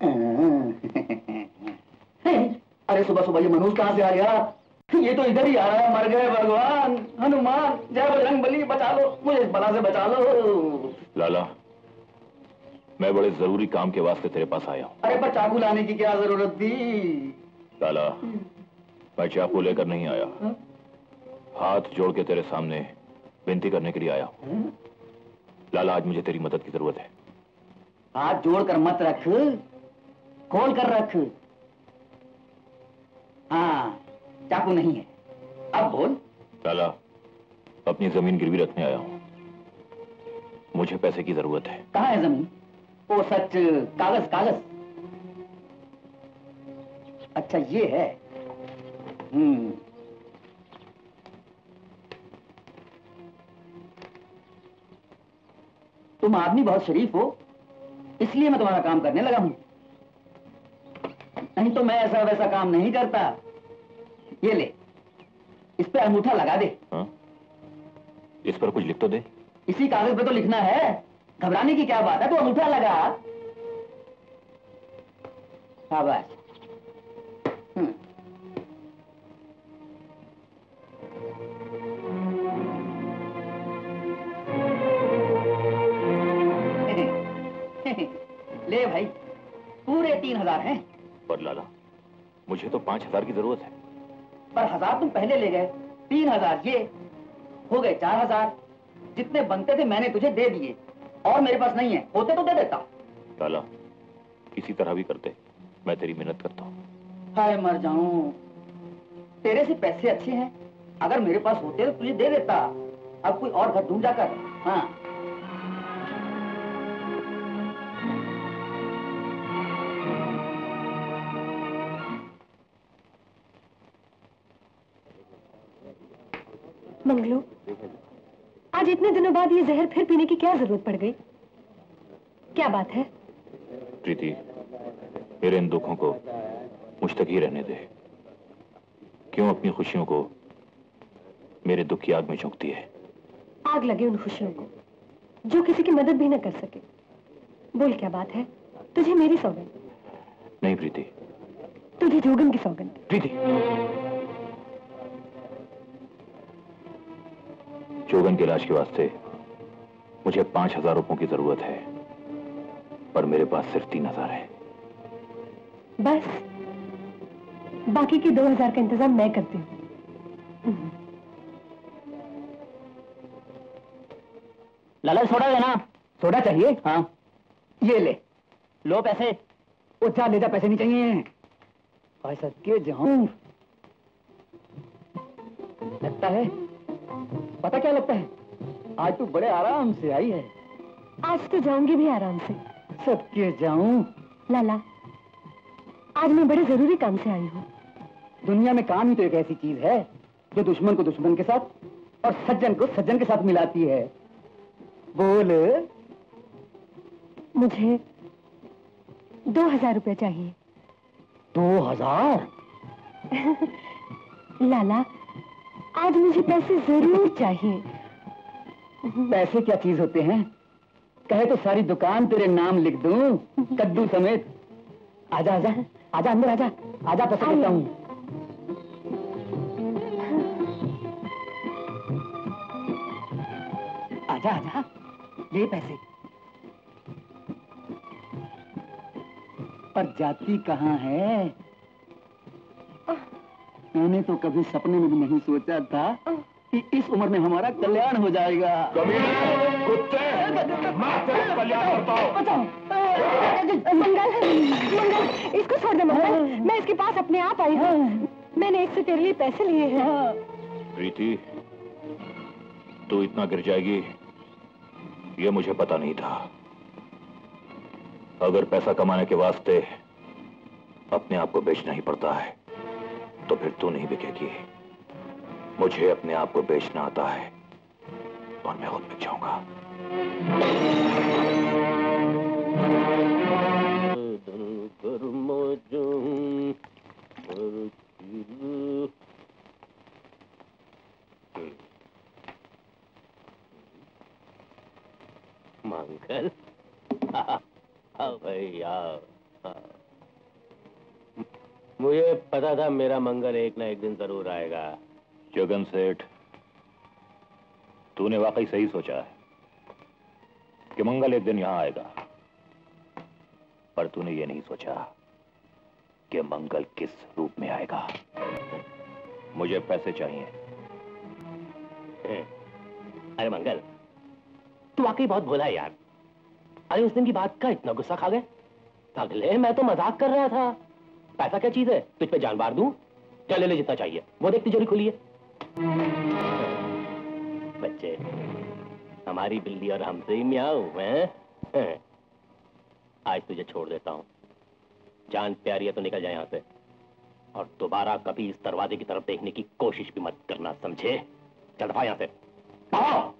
[LAUGHS] अरे सुबह सुबह ये मनोज कहाँ से आ गया? ये तो इधर ही आ रहा है मर गए भगवान। हनुमान जय बजरंग बली बचा लो। मुझे इस बला से बचा लो। लाला मैं बड़े ज़रूरी काम के वास्ते तेरे पास आया हूँ। अरे पर चाकू लाने की क्या ज़रूरत थी? लाला मैं चाकू लेकर नहीं आया। हाँ? हाथ जोड़ के तेरे सामने विनती करने के लिए आया हूँ। हम्म? लाला आज मुझे तेरी मदद की ज़रूरत है। हाथ जोड़ कर मत रख खोल कर रख। हाँ चाकू नहीं है। अब बोल। लाला अपनी ज़मीन गिरवी रखने आया हूँ। मुझे पैसे की ज़रूरत है। कहाँ है ज़मीन? ओ सच कागज़ कागज़। अच्छा ये है। हम्म। तुम आदमी बहुत शरीफ हो इसलिए मैं तुम्हारा काम करने लगा हूँ। नहीं तो मैं ऐसा वैसा काम नहीं करता। ये ले इस पर अंगूठा लगा दे। हाँ? इस पर कुछ लिख तो दे। इसी कागज़ पे तो लिखना है। घबराने की क्या बात है? तो अंगूठा लगा। शाबाश। मुझे तो पाँच हज़ार की ज़रूरत है। पर हज़ार तुम पहले ले गए तीन हज़ार ये हो गए चार हज़ार। जितने बनते थे मैंने तुझे दे दिए और मेरे पास नहीं है होते तो दे देता। लाला किसी तरह भी करते मैं तेरी मेहनत करता हूँ। हाय मर जाऊँ। तेरे से पैसे अच्छे हैं अगर मेरे पास होते तो तुझे दे देता। अब कोई और घर ढूंढ जाकर हाँ। मंगलू आज इतने दिनों बाद ये जहर फिर पीने की क्या ज़रूरत पड़ गई? क्या बात है? प्रीति मेरे इन दुखों को मुझ तक ही रहने दे। क्यों अपनी खुशियों को मेरे दुख की आग में झोंकती है? आग लगे उन खुशियों को जो किसी की मदद भी न कर सके। बोल क्या बात है? तुझे मेरी सौगंध। नहीं प्रीति। तुझे जोगन की सौगंध। प्रीति। जोगन के इलाज के वास्ते मुझे पाँच हज़ार रुपयों की ज़रूरत है पर मेरे पास सिर्फ़ तीन हज़ार है। बस बाकी के दो हज़ार का इंतज़ाम मैं करती हूँ। लाला सोडा लेना। सोडा चाहिए? हाँ। ये ले। लो पैसे। ओ जा ले जा पैसे नहीं चाहिए। भाई सदके जाऊँ? लगता है पता क्या लगता है? आज तू बड़े आराम से आई है। आज तो जाऊँगी भी आराम से। सबके जाऊँ। लाला आज मैं बड़े ज़रूरी काम से आई हूँ। दुनिया में काम ही तो एक ऐसी चीज़ है जो दुश्मन को दुश्मन के साथ और सज्जन को सज्जन के साथ मिलाती है। बोल। मुझे दो हज़ार रुपया चाहिए। दो हज़ार? [LAUGHS] लाला आज मुझे पैसे ज़रूर चाहिए। पैसे क्या चीज़ होते हैं? कहे तो सारी दुकान तेरे नाम लिख दूँ कद्दू समेत। आजा आजा आजा अंदर आजा आजा पैसे देता हूँ। आजा आजा ले पैसे। पर जाती कहाँ है? मैंने तो कभी सपने में भी नहीं सोचा था कि इस उम्र में हमारा कल्याण हो जाएगा। कुत्ते कल्याण मंगल मंगल इसको छोड़ दे मंगल। मैं इसके पास अपने आप आई हूँ। मैंने इससे तेरे लिए पैसे लिए हैं। प्रीति तू इतना गिर जाएगी ये मुझे पता नहीं था। अगर पैसा कमाने के वास्ते अपने आप को बेचना ही पड़ता है। तो फिर तू नहीं बिकेगी। मुझे अपने आप को बेचना आता है और मैं खुद बिक जाऊँगा। मंगल। [LAUGHS] हाँ भैया। हाँ। मुझे पता था मेरा मंगल एक ना एक दिन ज़रूर आएगा। जगन सेठ तूने वाकई सही सोचा है कि मंगल एक दिन यहाँ आएगा पर तूने ये नहीं सोचा कि मंगल किस रूप में आएगा। मुझे पैसे चाहिए। अरे मंगल तू वाकई बहुत भोला है यार। अरे उस दिन की बात का इतना गुस्सा खा गए? अगले मैं तो मज़ाक कर रहा था। पैसा क्या चीज़ है? तुझ पे जान मार दूँ? चल ले जितना चाहिए? वो देख तिजोरी खुली है। बच्चे, हमारी बिल्ली और हमसे ही म्याऊ हैं। आज तुझे छोड़ देता हूँ। जान प्यारी है तो निकल जाए यहाँ से। और दोबारा कभी इस दरवाजे की तरफ़ देखने की कोशिश भी मत करना, समझे? चल दफ़ा यहाँ से। आओ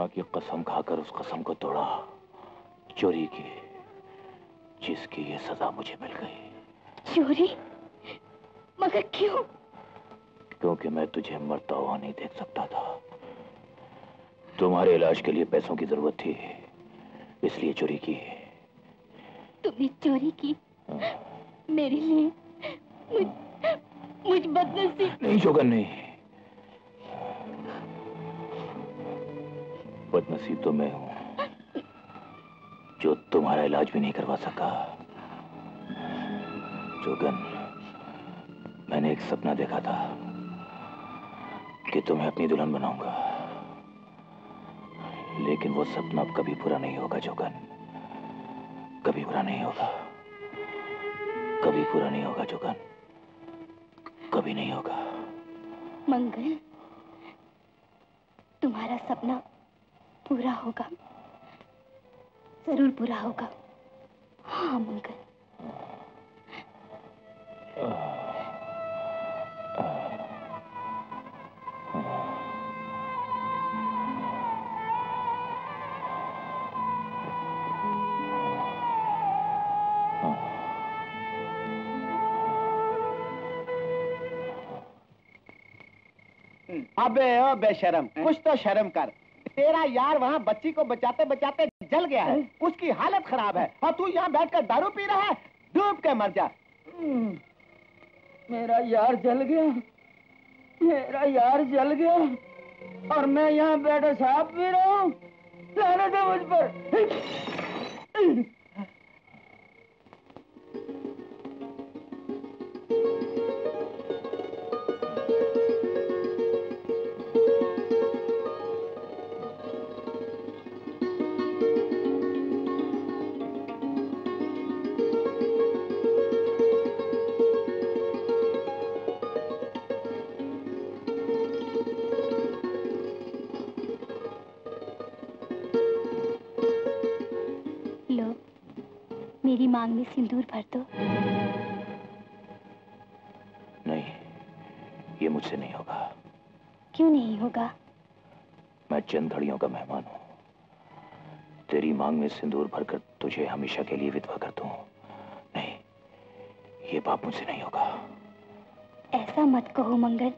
माँ की कसम खाकर उस कसम को तोड़ा चोरी की जिसकी ये सजा मुझे मिल गई। चोरी? मगर क्यों? क्योंकि मैं तुझे मरता हुआ नहीं देख सकता था। तुम्हारे इलाज के लिए पैसों की ज़रूरत थी इसलिए चोरी की तुमने चोरी की? हाँ। मेरे लिए? मुझ मुझ बदनसीब। नहीं जोगन नहीं। बदनसीब तो मैं हूँ, जो तुम्हारा इलाज भी नहीं करवा सका। जोगन, मैंने एक सपना देखा था कि तुम्हें अपनी दुल्हन बनाऊँगा। लेकिन वो सपना अब कभी पूरा नहीं होगा, जोगन। कभी पूरा नहीं होगा। कभी पूरा नहीं होगा, जोगन। कभी नहीं होगा। मंगल, तुम्हारा सपना पूरा होगा। ज़रूर पूरा होगा। हाँ मंगल। अबे ओ बेशरम कुछ तो शर्म कर। तेरा यार वहाँ बच्ची को बचाते बचाते जल गया है। उसकी हालत खराब है। और तू यहाँ बैठकर दारू पी रहा है? डूब के मर जा। मेरा यार जल गया। मेरा यार जल गया। और मैं यहाँ बैठा साफ़ पी रहा हूँ। मुझ पर। मांग में सिंदूर भर दो। नहीं ये मुझसे नहीं होगा। क्यों नहीं होगा? मैं चंद घड़ियों का मेहमान हूँ। तेरी मांग में सिंदूर भरकर तुझे हमेशा के लिए विधवा कर दूँ। नहीं ये पाप मुझसे नहीं होगा। ऐसा मत कहो मंगल।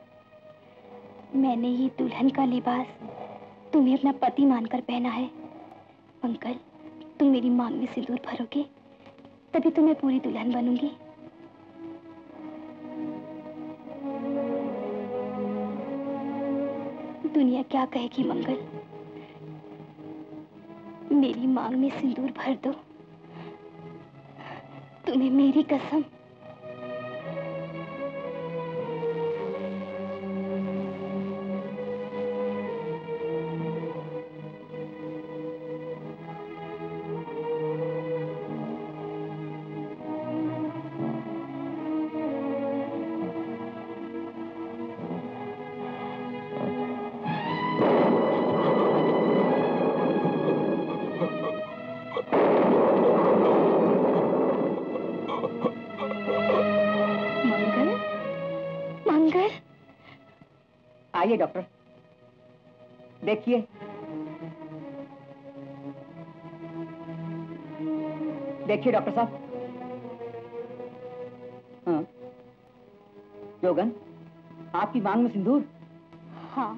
मैंने ये दुल्हन का लिबास तुम्हें अपना पति मानकर पहना है। मंगल तुम मेरी मांग में सिंदूर भरोगे? तभी तो मैं पूरी दुल्हन बनूँगी। दुनिया क्या कहेगी मंगल? मेरी मांग में सिंदूर भर दो। तुम्हें मेरी कसम। आइए डॉक्टर। देखिए। देखिए डॉक्टर साहब। हाँ। जोगन आपकी मांग में सिंदूर? हाँ।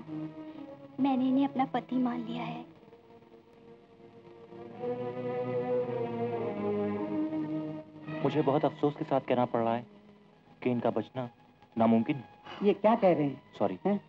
मैंने इन्हें अपना पति मान लिया है। मुझे बहुत अफसोस के साथ कहना पड़ रहा है कि इनका बचना नामुमकिन है। ये क्या कह रहे हैं? सॉरी हैं?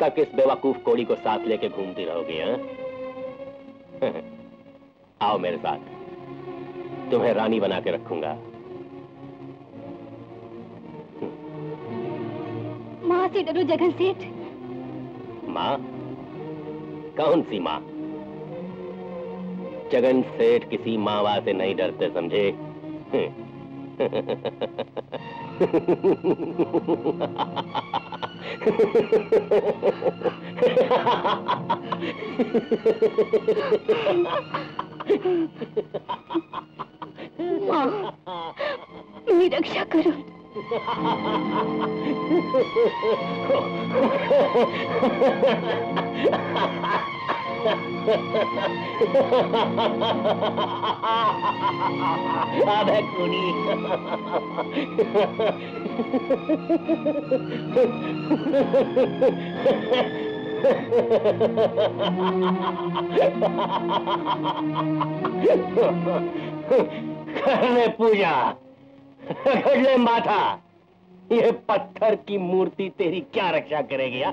तक इस बेवकूफ़ कोड़ी को साथ लेके घूमती रहोगी हाँ? [LAUGHS] आओ मेरे साथ तुम्हें रानी बना के रखूँगा। माँ से डरो जगन सेठ। माँ? कौन सी माँ? जगन सेठ किसी मावा से नहीं डरते समझे? [LAUGHS] [LAUGHS] मेरी रक्षा करो। अबे कुड़ी करने पूजा। कर ले माथा। ये पत्थर की मूर्ति तेरी क्या रक्षा करेगी हाँ?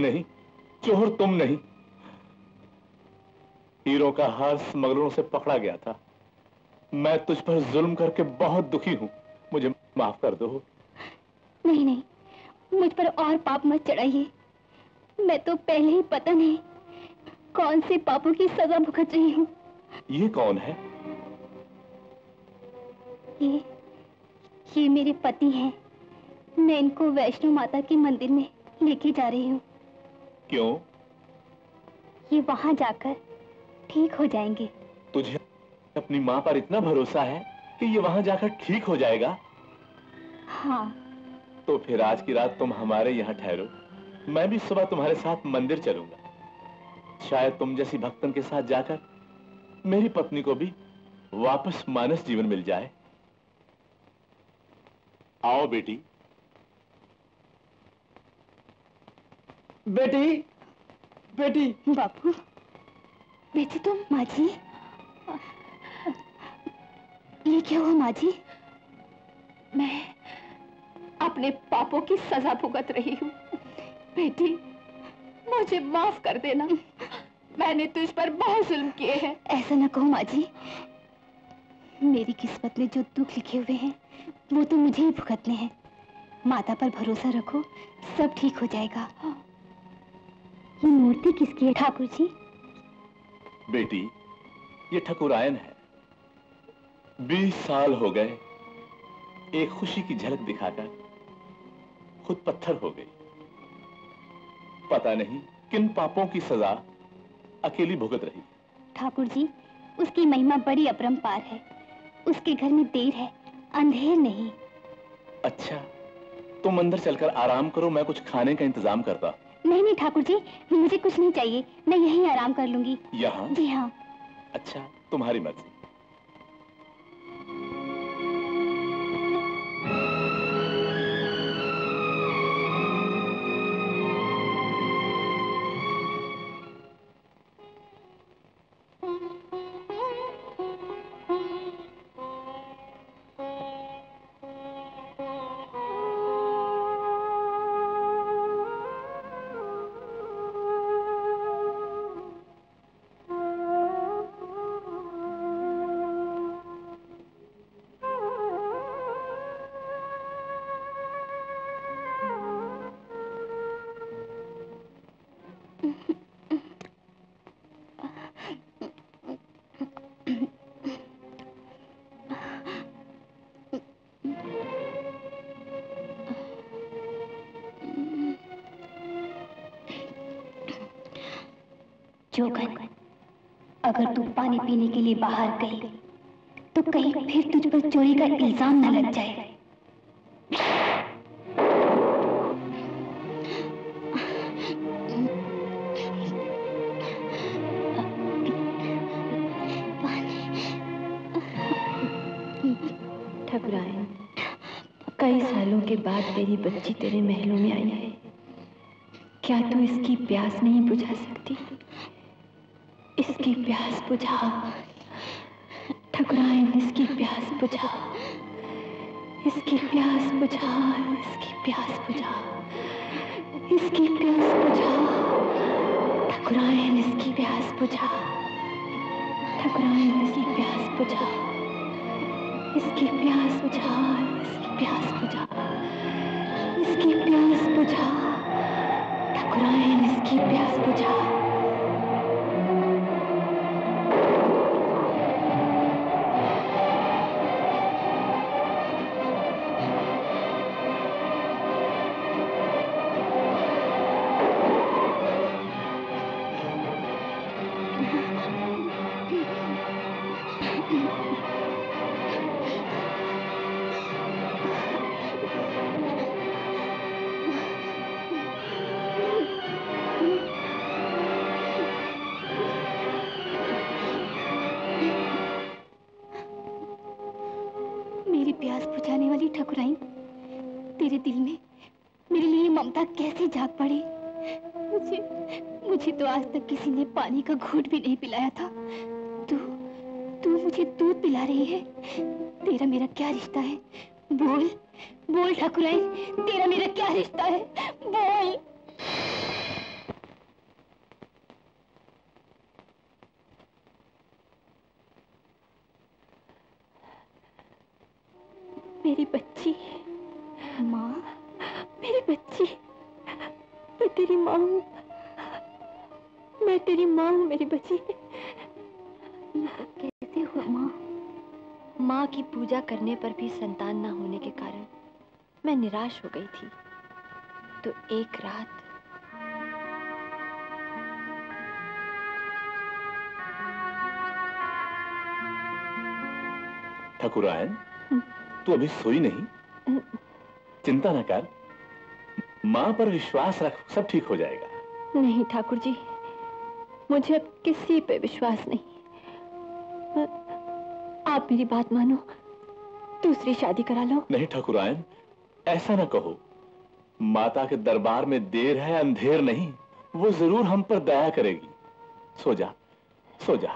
नहीं चोर तुम नहीं। हीरो का हार स्मगलरों से पकड़ा गया था। मैं तुझ पर जुल्म करके बहुत दुखी हूँ। मुझे माफ़ कर दो। नहीं नहीं मुझ पर और पाप मत चढ़ाइए। मैं तो पहले ही पता नहीं कौन से पापों की सजा भुगत रही हूँ। ये कौन है? ये ये मेरे पति हैं। मैं इनको वैष्णो माता के मंदिर में लेके जा रही हूँ। क्यों? ये वहाँ जाकर ठीक हो जाएँगे। तुझे अपनी माँ पर इतना भरोसा है कि ये वहाँ जाकर ठीक हो जाएगा? हाँ। तो फिर आज की रात तुम हमारे यहाँ ठहरो। मैं भी सुबह तुम्हारे साथ मंदिर चलूँगा। शायद तुम जैसी भक्तन के साथ जाकर मेरी पत्नी को भी वापस मानस जीवन मिल जाए। आओ बेटी। बेटी बेटी। बापू बेटी तुम माँ जी ये क्या हुआ माँ जी मैं अपने पापों की सजा भुगत रही हूँ। बेटी मुझे माफ़ कर देना। मैंने तुझ पर बहुत जुल्म किए हैं। ऐसा ना कहो माझी। मेरी किस्मत में जो दुख लिखे हुए हैं वो तो मुझे ही भुगतने हैं। माता पर भरोसा रखो सब ठीक हो जाएगा। ये मूर्ति किसकी है? ठाकुर जी बेटी ये ठकुरायन है। बीस साल हो गए एक खुशी की झलक दिखाकर खुद पत्थर हो गई। पता नहीं किन पापों की सजा अकेली भुगत रही। ठाकुर जी उसकी महिमा बड़ी अपरंपार है। उसके घर में देर है अंधेर नहीं। अच्छा तुम अंदर चलकर आराम करो मैं कुछ खाने का इंतज़ाम करता। नहीं नहीं ठाकुर जी मुझे कुछ नहीं चाहिए। मैं यहीं आराम कर लूँगी। यहाँ? जी हाँ। अच्छा तुम्हारी मर्ज़ी। जोगन अगर तू पानी पीने के लिए बाहर गई तो कहीं फिर तुझ पर चोरी का इल्ज़ाम न लग जाए। ठकुरायन, कई सालों के बाद तेरी बच्ची तेरे बुझा ठकुरायन इसकी प्यास बुझा इसकी प्यास बुझा इसकी प्यास बुझा इसकी प्यास बुझा ठकुरायन इसकी प्यास बुझा ठकुरायन इसकी प्यास बुझा इसकी प्यास बुझा इसकी प्यास बुझा इसकी प्यास बुझा ठकुरायन इसकी प्यास बुझा पानी का घूट भी नहीं पिलाया था। तू तू मुझे दूध पिला रही है। तेरा मेरा क्या रिश्ता है? बोल बोल ठकुराइन तेरा मेरा क्या रिश्ता है? बोल। मेरी बच्ची। माँ? मेरी बच्ची। मैं तेरी माँ हूँ। मैं तेरी माँ हूँ मेरी बच्ची। कैसे हुआ माँ माँ की पूजा करने पर भी संतान न होने के कारण मैं निराश हो गई थी। तो एक रात ठकुरायन तू अभी सोई नहीं? चिंता न कर। माँ पर विश्वास रख सब ठीक हो जाएगा। नहीं ठाकुर जी मुझे अब किसी पे विश्वास नहीं आप मेरी बात मानो, दूसरी शादी करा लो। नहीं, ठकुरायन, ऐसा ना कहो। माता के दरबार में देर है, अंधेर नहीं। वो ज़रूर हम पर दया करेगी। सो जा सो जा।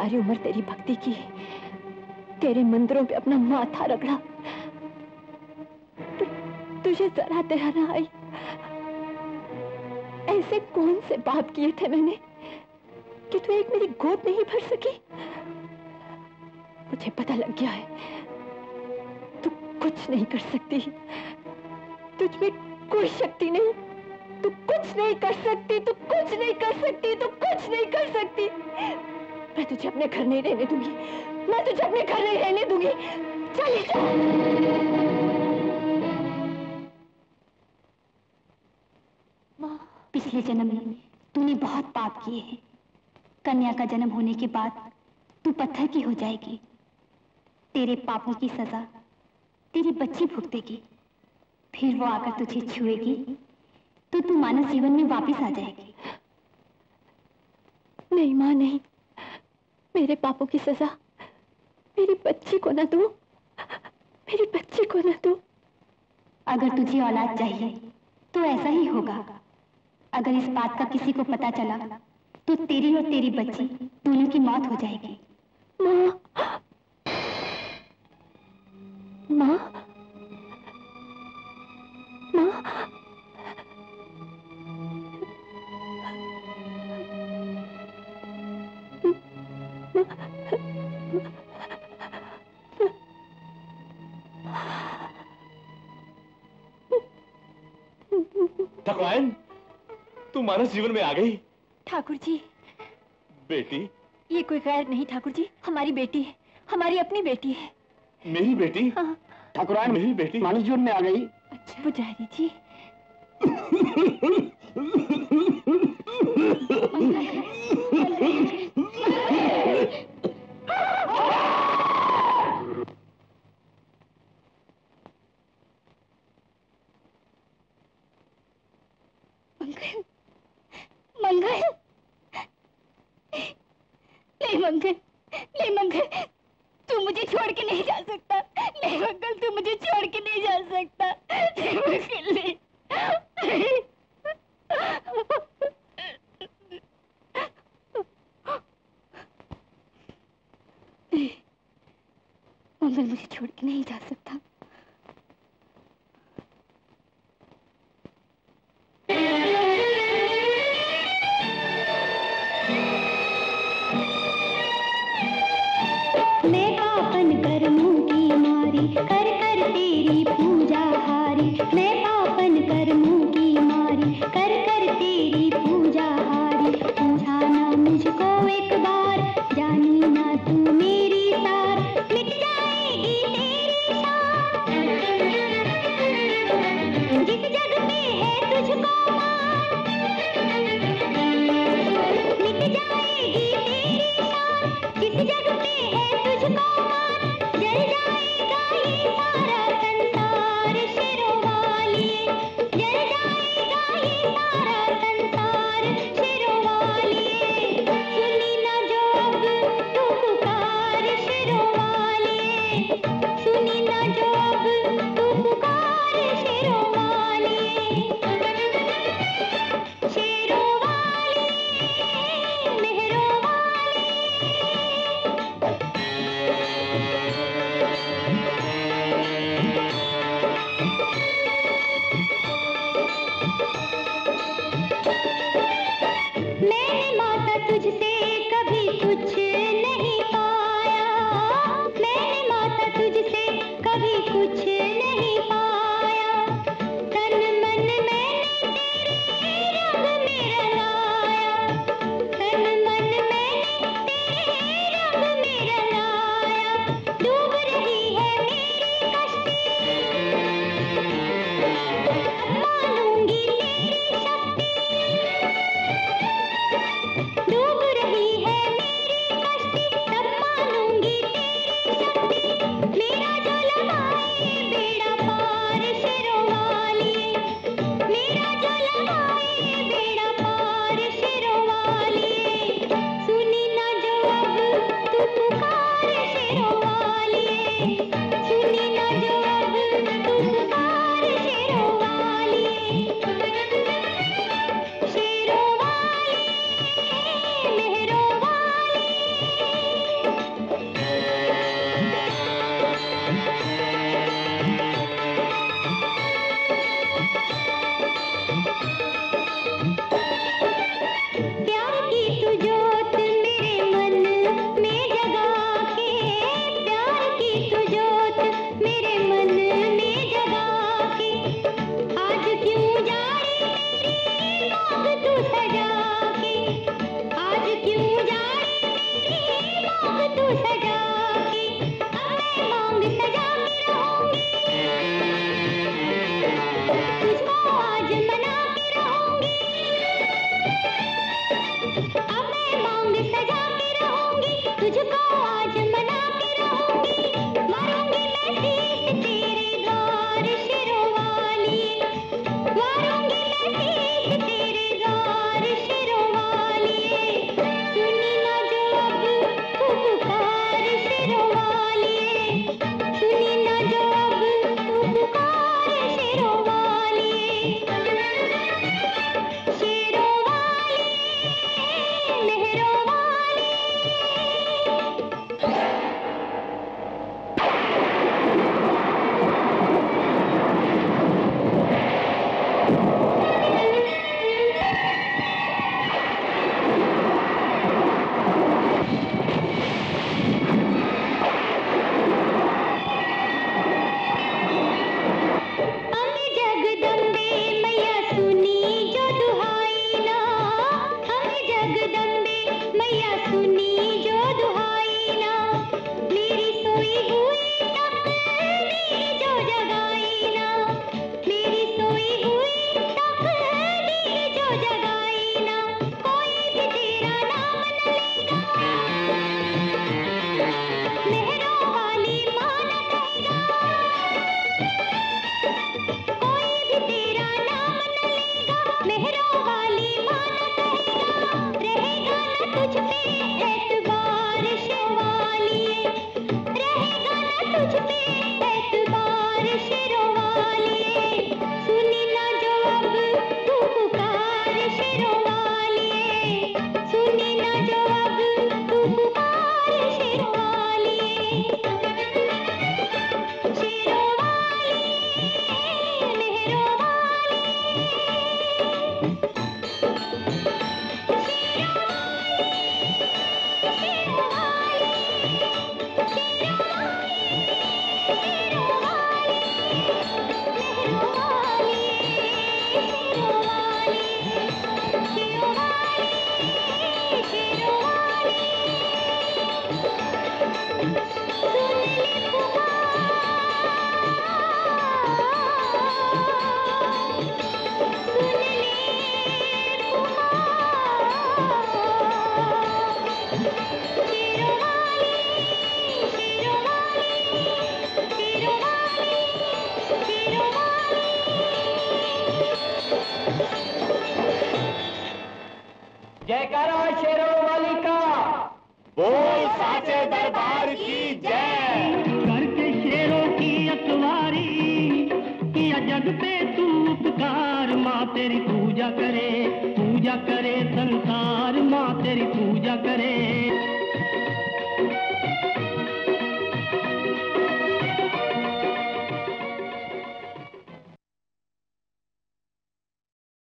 सारी उम्र तेरी भक्ति की तेरे मंदिरों पे अपना माथा रगड़ा। तुझे जरा दया ना आई। ऐसे कौन से पाप किए थे मैंने कि तू एक मेरी गोद नहीं भर सकी? मुझे पता लग गया है, तू कुछ नहीं कर सकती। तुझ में कोई शक्ति नहीं। तू कुछ नहीं कर सकती, तू कुछ नहीं कर सकती, तू कुछ नहीं कर सकती। मैं तुझे अपने घर नहीं रहने दूँगी। मैं तुझे अपने घर नहीं रहने दूँगी। चली। जा पिछले जन्म में तूने बहुत पाप किए हैं। कन्या का जन्म होने के बाद तू पत्थर की हो जाएगी। तेरे पापों की सजा तेरी बच्ची भुगतेगी। फिर वो आकर तुझे छुएगी तो तू मानव जीवन में वापस आ जाएगी। नहीं माँ नहीं। मेरे पापों की सजा। मेरी बच्ची को ना दो। मेरी बच्ची को ना दो। अगर तुझे औलाद चाहिए तो ऐसा ही होगा। अगर इस बात का किसी को पता चला तो तेरी और तेरी बच्ची दोनों की मौत हो जाएगी। माँ। माँ। माँ। ठकुराइन तू मानस जीवन में आ गई। ठाकुर जी। बेटी। ये कोई गैर नहीं ठाकुर जी। हमारी बेटी है। हमारी अपनी बेटी है। मेरी बेटी? हाँ। ठाकुरान मेरी बेटी। मानस जीवन में आ गई। अच्छा। पुजारी जी। [LAUGHS] मंगल मंगल नहीं मंगल नहीं मंगल तू मुझे छोड़ के नहीं जा सकता। नहीं मंगल, तू मुझे छोड़ के नहीं जा सकता। मंगल मंगल मुझे छोड़ के नहीं जा सकता। मैं [LAUGHS]